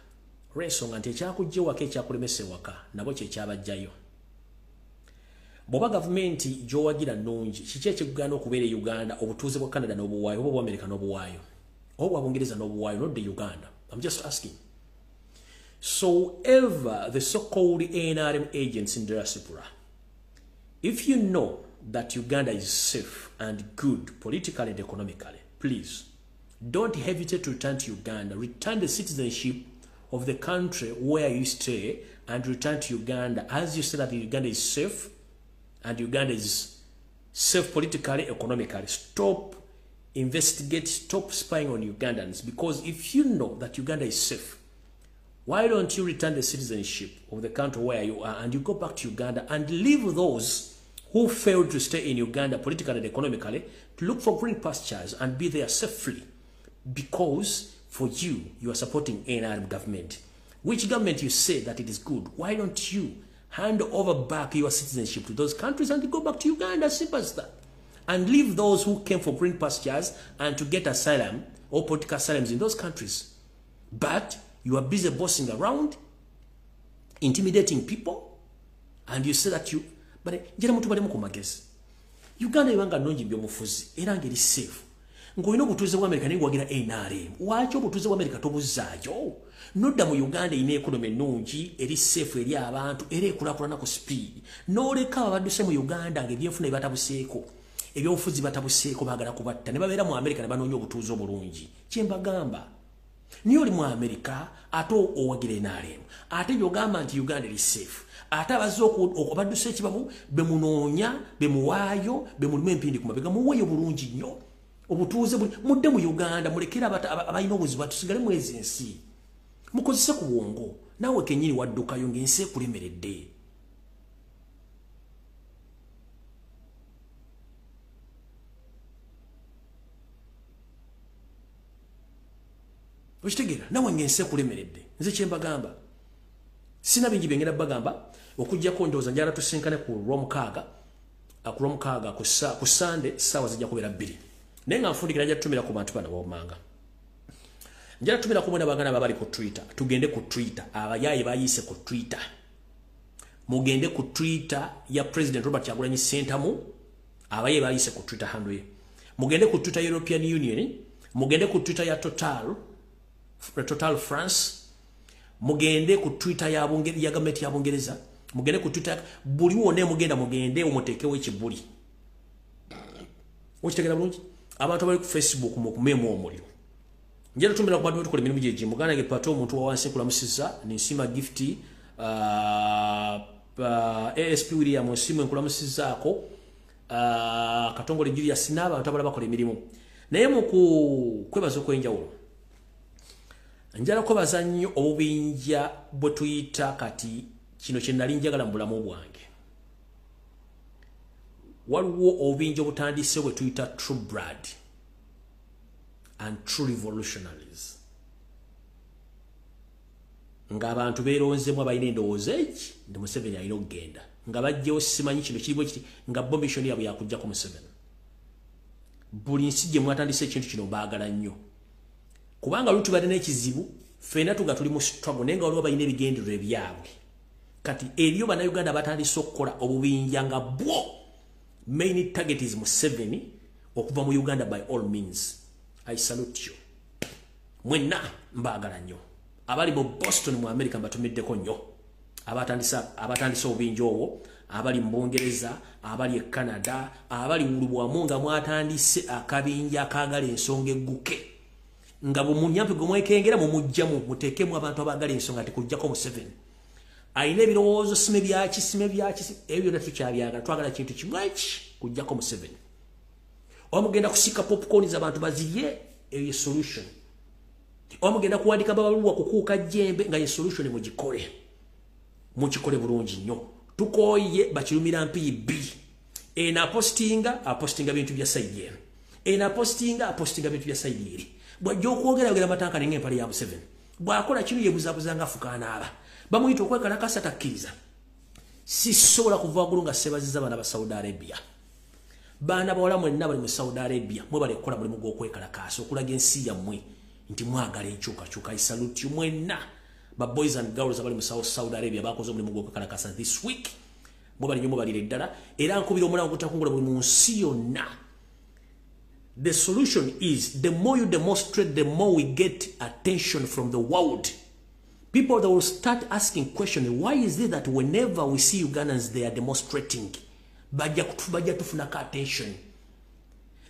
Olwensonga nti ekyakujja ewaka ekyakulemesa ewaka nabo kyekyabajjayo bw'oba gavumenti gy'owagira nnungi kiki ekikugaana okubeera e uganda obutuuze bwa canada n'obuwaayo oba bwa amerika n'obuwaayo? Oba bwa bungereza n'obuwaayo nodde uganda? I'm just asking. So ever the so-called anrm agents in diaspora if you know that uganda is safe and good politically and economically please don't hesitate to return to uganda. Return the citizenship of the country where you stay and return to uganda. As you say that uganda is safe and Uganda is safe politically, economically. Stop investigate, stop spying on Ugandans. Because if you know that Uganda is safe, why don't you return the citizenship of the country where you are and you go back to Uganda and leave those who failed to stay in Uganda politically and economically to look for green pastures and be there safely because for you, you are supporting NRM government. Which government you say that it is good? Why don't you hand over back your citizenship to those countries and go back to Uganda, simple as that. And leave those who came for green pastures and to get asylum or political asylums in those countries. But you are busy bossing around, intimidating people, and you say that you. But njera mutu bali mukumagezi. Uganda ibanga nonji byomufuzi era ngeri safe. Ngoyino butuze wa America ningo wagira NRM. Wacho butuze wa America tobuzayo. nodda mu uganda erina ekonomi ennungi eri seefu eri abantu era ekulakulana ku sipiidi n'oleka ababadduse mu uganda ngaebyenfuna ebatabuseeko ebyobufuzi batabuseeko baagala kubatta ne babeera mu amerika ne banoonya obutuuzi obulungi kyembagamba niye oli mu amerika ate owagira enaalemu ate gyogamba nti uganda eri seefu ate abaze obadduse ekibamu bemunoonya bemuwaayo bemulimu empindi ku mabega muweeyo bulungi nnyo obutuuze buli mudde mu uganda mulekere abalina obuzibu tusigale mwezi ensi. Mukozese ku bwongo naawe kenyini waddukayo ng'ensi ekulemeredde. Okitegeera naawe ng'ensi ekulemeredde. Nze kyembagamba sina bingi byengenda bagamba okugjako ndowooza njala tusinkane ku lwomukaaga ku lwomukaaga ku sande saawa zijja kubeera bbiri naye nga nfundikira nja tutumira ku bantu bano bomanga njala tumira kumwe n'abaganda babali ku twitter. Tugende ku twitter. Abayaye bayise ku twitter. Mugende ku twitter ya president robert kyagulanyi sentamu abaye bayise ku twitter handle ye. Mugende ku twitter european union. Mugende ku twitter ya total total france. Mugende ku twitter ya ya gavumenti ya bungereza. Mugende ku twitter buli wonna mugenda mugende omuteekewo ekibuli okitegera bulungi abantu abali ku facebook mukumeemu omuliro. Njera tumira ku bantu tukola emirimu gyegi muganda ge pato omuntu wawansi nkulamusiza ninsima gifti uh, asp william osimu enkulamusizaako uh, katongole julius n'abantu abala bakola emirimu. Naye muku kwebaza okwenjawulo njala kwebaza nnyo obubinja bwe tuyita kati kino kye nali njagala mu bulamu bwange waliwo obubinja obutandise bwe tuyita true blood and true revolutionaries. Ng'abantu beeronzemu abalina endowooza eki? Ndi museveni alina okugenda. Nga bajjewo simanyi kino kirimu kiti nga bomishoni yabwe yakugjaku museveni. Buli nsi gye mwatandisa ekintu kino mbaagala nnyo. Kubanga luti balina ekizibu fena tuga tuli mu struggle naye nga waliwo balina ebigendererwa ebyabwe. Kati eriyo bannayuganda batandise okukola obubinja nga bwo main target is museveni okuva mu uganda by all means I salute you. Mwenna mbaagala nnyo. Abali mu Boston mu America mbatumiddeko nnyo. Abatandisa abatandisa obinjo obwo, abali mu Bungereza, abali e Canada, abali wulubwamu nga mwatandise akabinja akaagala ensonga egguke. Nga bumunyampe gwe mwekengera mu mujjamu muteekemu abantu abaagala ensonga tekujjako mu seven. Ayina ebirowoozo sime byaki sime byaki ebyo byonna tukyabyagala twagala kintu kimwe ki kujjako mu seven. wamugenda kusika popcorn z'abantu bazirye eyo ye solution. Wamugenda kuwandika babaluwa kukuuka jembe nga ye solution mugikole. Mukikole bulungi nnyo. Tukooye bakirumira mpiyi b. Eno apostinga apostinga bintu bya saidi eno. Eno apostinga apostinga bintu bya saidi eri. Bwajja okwogera yogera matanka nenga empale ya museveni. Bwakola kino yebuzabuzanga afukanaaba bamuyita okwekalakasa takkiriza sisobola kuva waggulu nga sebaziza baana ba saudi arabia. Baana bawala mwenna bali mu saudi arabia mwe bali kukola mulimu gw'okwekalakaasa okulaga ensi yammwe nti mwagala enkyukakyuka. Isaluti mwenna. Ba boys and girls abali mu saudi arabia bakoze omulimu gw'okwekalakaasa this week. Mwe bali nyo mubalira eddala. Era nkubira omulango gutakungula buli mu nsi yonna. The solution is the more you demonstrate the more we get attention from the world people that will start asking questions why is it that whenever we see ugandans they are demonstrating? Attention.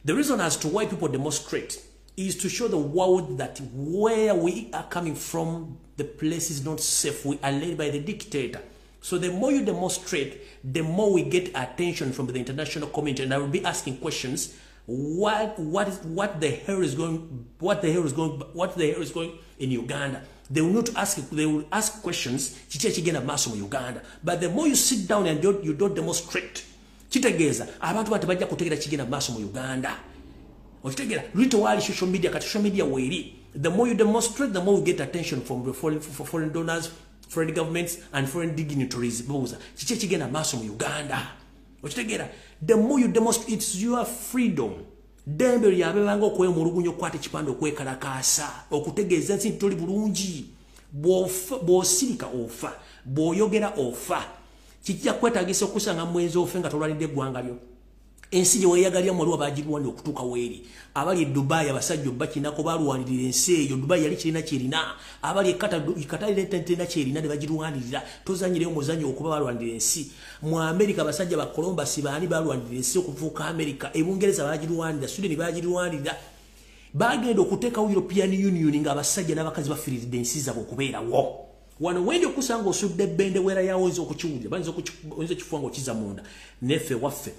The reason as to why people demonstrate is to show the world that where we are coming from the place is not safe. We are led by the dictator. So the more you demonstrate the more we get attention from the international community. And i will be asking questions what what is what the hell is going what the hell is going what the hell is going in Uganda. They will not ask they will ask questions chichekigenda maaso mu Uganda. But the more you sit down and don't, you don't demonstrate kitegeeza abantu bati bajja kutegera kigenda maaso mu Uganda. Okitegeera lito wali social media kati social media weeri the more you demonstrate the more you get attention from foreign, for foreign donors foreign governments and foreign dignitaries buuza kiki ekigenda maaso mu Uganda. Okitegeera the more you demonstrate it's your freedom dembe lyabebanga okwemulugunya okukwata ekipande okwekalakaasa okutegeeza nsi nti toli bulungi. Bw'osirika ofa bw'oyogera ofa kijja kwetagisa okusanga mwenzi ofe nga tolwanidde eggwanga lyo ensi gye weeyagalira mwaliwo bagirwanira okutuuka weeri abali e dubayi abasajja obakinako balwanirira ensi eyo. Dubayi yali kirina kyerina. Abali ekatalireterina kyerina ne bagirwanirira. Tozanyireyo omuzanyo okuba balwanirira ensi. Mu amerika abasajja ba colombus baani balwanirira ensi okuvuuka amerika ebungereza bagirwanirira sweden bagirwanirira bagenda okuteekawo european union ngaabasajja n'abakazi bafiriridde ensi zabwe okubeerawo. Wano wendi okusanga osudde ebbendeweera yawo oyinza okukiwulira bayinza okifuwa nga okiza munda. Neffe waffe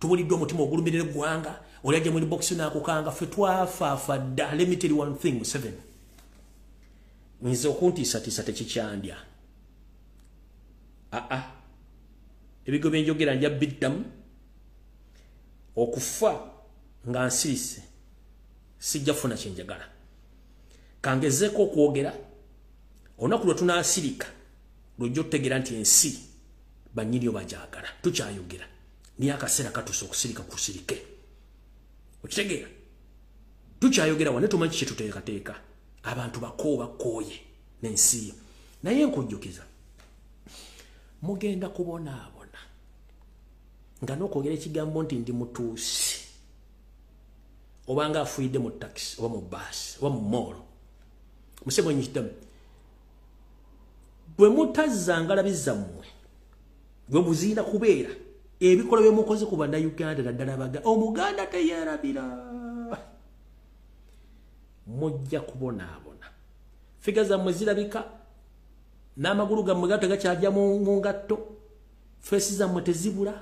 tubulidde omutima ogulumirira eggwanga olyajja muri box nakukanga ffe twafaafa dda limited one thing seven. Nze okuntiisatiisa tekikyandya aa ebigo byenjogera nja biddamu okufa nga nsirise sijja kufuna kyenjagala kangezeeko okwogera olunaku lwe tunaasirika lwojja otutegeera nti ensi banyinio bajagala tukyayogera niyo akaseera katusa okusirika kusirike. Okitegeera tukyayogera wane tumanyi kyetuteekateeka? Abantu bakoo bakooye n'ensiyo naye nkujjukiza mugenda kubonaabona nga n'okwogera ekigambo nti ndi mutuusi obanga afuyidde mu takisi oba mu baasi oba mu moolo musebwenyikitamu bwe mutazzangalabi zammwe bwe buziina kubeera ebikola byemukoze ku bannayuganda naddala baga omuganda teyerabira mujja kubonaabona. Figa zammwe zirabika n'amagulu gammwe gato tegakyajja mu ngatto feesi zammwe tezibula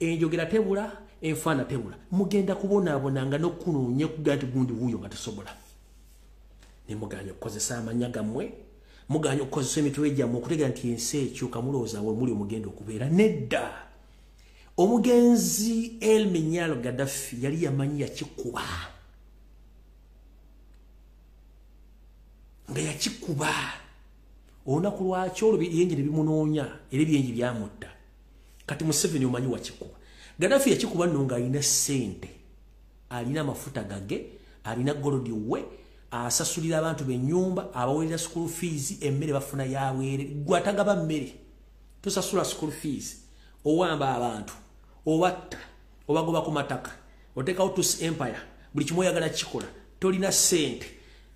enjogera tebula enfaana tebula. Mugenda kubonaabona nga nokunoonya okugaa nti gundi wuuyo nga tosobola. Nemuganya okukozesa amanya gammwe muganya okukozesa emitwe gyammwe okutegera nti ensi ekyuka mulowooza we muli omugenda okubeera nedda omugenzi el minyalo gaddafi yali yamanyi yakikuba. Nga yakikuba. Olunaku lwaki olwo byenji ne bimunoonya era ebyenji byamutta? Kati museveni omanyi wakikuba. Gaddafi yakikuba nno ng'alina ssente. Alina amafuta gage alina golodi we asasulira abantu benyumba abawerera school fees emmere bafuna yaweere gwatagaba mmere. Tosasula school fees. Owamba abantu obatta obagoba ku mataka oteekawo tus empire buli kimu oyagala kikola tolina ssente.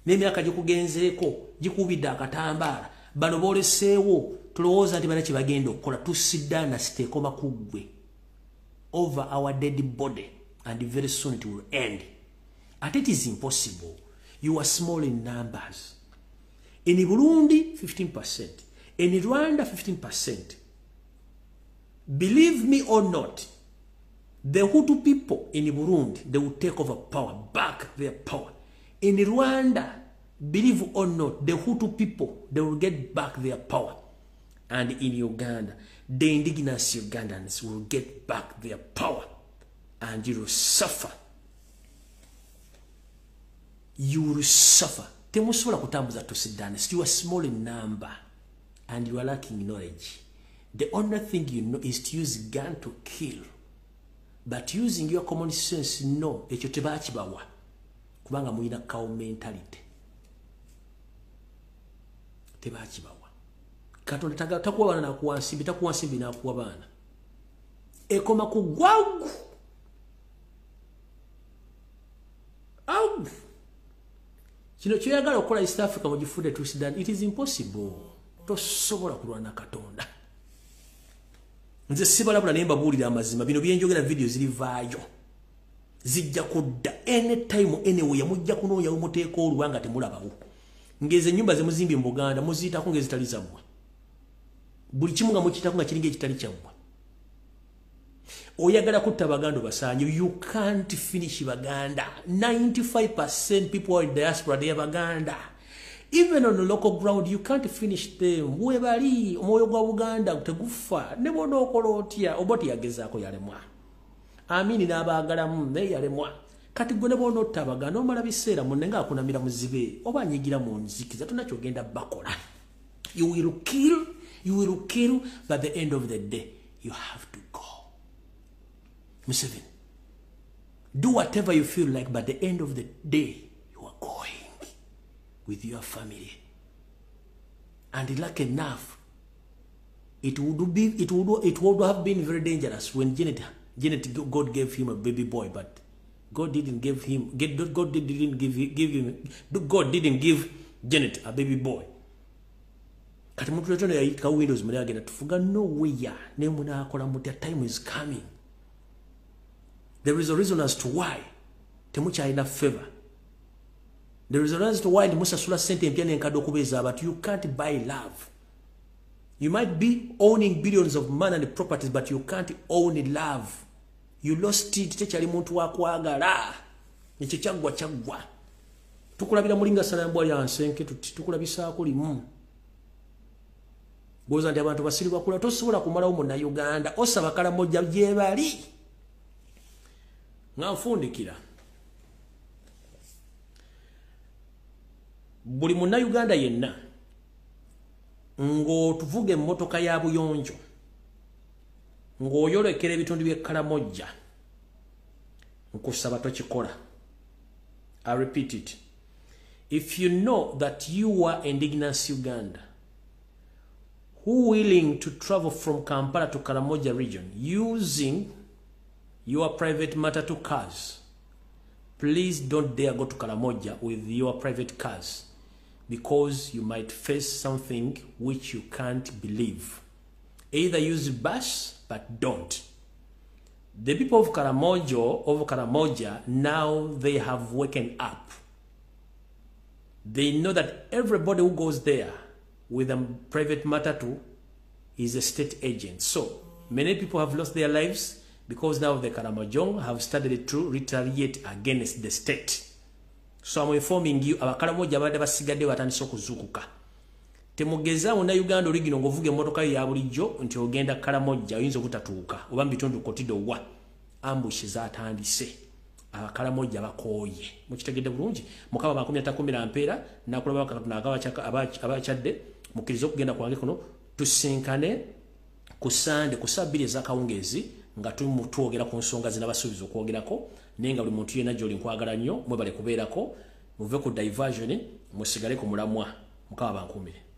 N'emyaka gikugenzeeko gikubidde akatambaala bano booleseewo tulowooza nti bana kyebagenda okukola tusiddaana siteekoma ku ggwe over our dead body and very soon it will end. Ate it is impossible. You are small in numbers. In burundi 15 in rwanda 15 believe me or not the hutu people in burundi they will take over power back their power. In rwanda believe or not the hutu people they will get back their power. And in uganda the indigenous ugandans will get back their power. And you will suffer. You will suffer. Temusobola kutambuza tosiddanes you are small in number. And you are lacking knowledge. The only thing you know is to use gun to kill but using your common sense no ekyo tebakibawa. Kubanga mulina cow mentality. Tebakibawa. Katonda takuwa baana nakuwa nsimbi takuwa nsimbi nakuwa baana ekoma ku gwagu. Agu kino kyoyagala okukola east africa mugifudde tusudan it is impossible. Tosobola kulwana katonda nze sibalabula naye mbabuulira amazima. Bino byenjogera vidiyo zirivaayo zijja kudda anytime anyway yamujja kunooyawo muteeka olwa nga temulabawo. Ngeze enyumba zemuzimbye mu buganda muziyitako ngaezitali zammwe buli kimu nga mukitako nga kiringa ekitali kyammwe oyagala kutta baganda obasanyu you can't finish baganda. 95 people in diaspora they baganda even on local ground you can't finish them webali omwoyo gwa buganda tegufa. Ne bona okola otya oba tiyagezaako yalemwa? Amini n'abaagalamu naye yalemwa. Kati gwe ne bona otta abaganda omala biseera munne ngaakunamira muzibe oba anyigira mu nzikiza tona kyogenda bakola. You will kill you will kill by the end of the day you have to go. Museveni do whatever you feel like by the end of the day with your family. And luck enough, it would be it would it would have been very dangerous when Janet Janet God gave him a baby boy, but God didn't give him God didn't give give him God didn't give Janet a baby boy. no way time is coming there is a reason as to why temukyalina favor A reason why the musasula sente empya nenkadde okubeeza abantu you can't buy love. You might be owning billions of money and properties but you can't own love. You lost it. Tekyali muntu wakwagala ekyo kyaggwa kyaggwa tukulabira mulinga salambwa lyansenke tuti tukulabisaako limu. Gwoza nti abantu basiri bakula tosobola kumalawo munauganda osaba kalamojja gyebali nga nfundikira buli munnayuganda yenna ng'otuvuga emmotoka ya buyonjo ng'oyolekera ebitundu by'ekkalamojja nkusaba tokikola. I repeat it. If you know that you are indigenous uganda who willing to travel from kampala to karamoja region using your private matter to cars please don't dare go to karamoja with your private cars because you might face something which you can't believe. Either use bus, but don't. The people of Karamojo, of Karamoja, now they have woken up. They know that everybody who goes there with a private matter to is a state agent. So many people have lost their lives because now the Karamojong have started to retaliate against the state. So I'm informing you abakalamoja abadde basigadde batandise okuzuukuka temugeza wonna uganda oli gino ng'ovuga emmotoka yo ya bulijjo nti ogenda kalamojja oyinza obutatuuka oba mu bitundu kotido wa? Ambushi zatandise abakalamojja bakooye. Mukitegedde bulungi? Mukama makumi atakumira mpeera nakulaba bakatuna abakyadde mukkiriza okugenda kwange kuno. Tusinkane ku sande ku saa bbiri ezakawungeezi nga twogera ku nsonga zinabasuubiza okwogerako naye nga buli muntu yenna gyoli nkwagala nnyo mwebale kubeerako muve ku diversion musigale ku mulamwa. Mukama bankuumire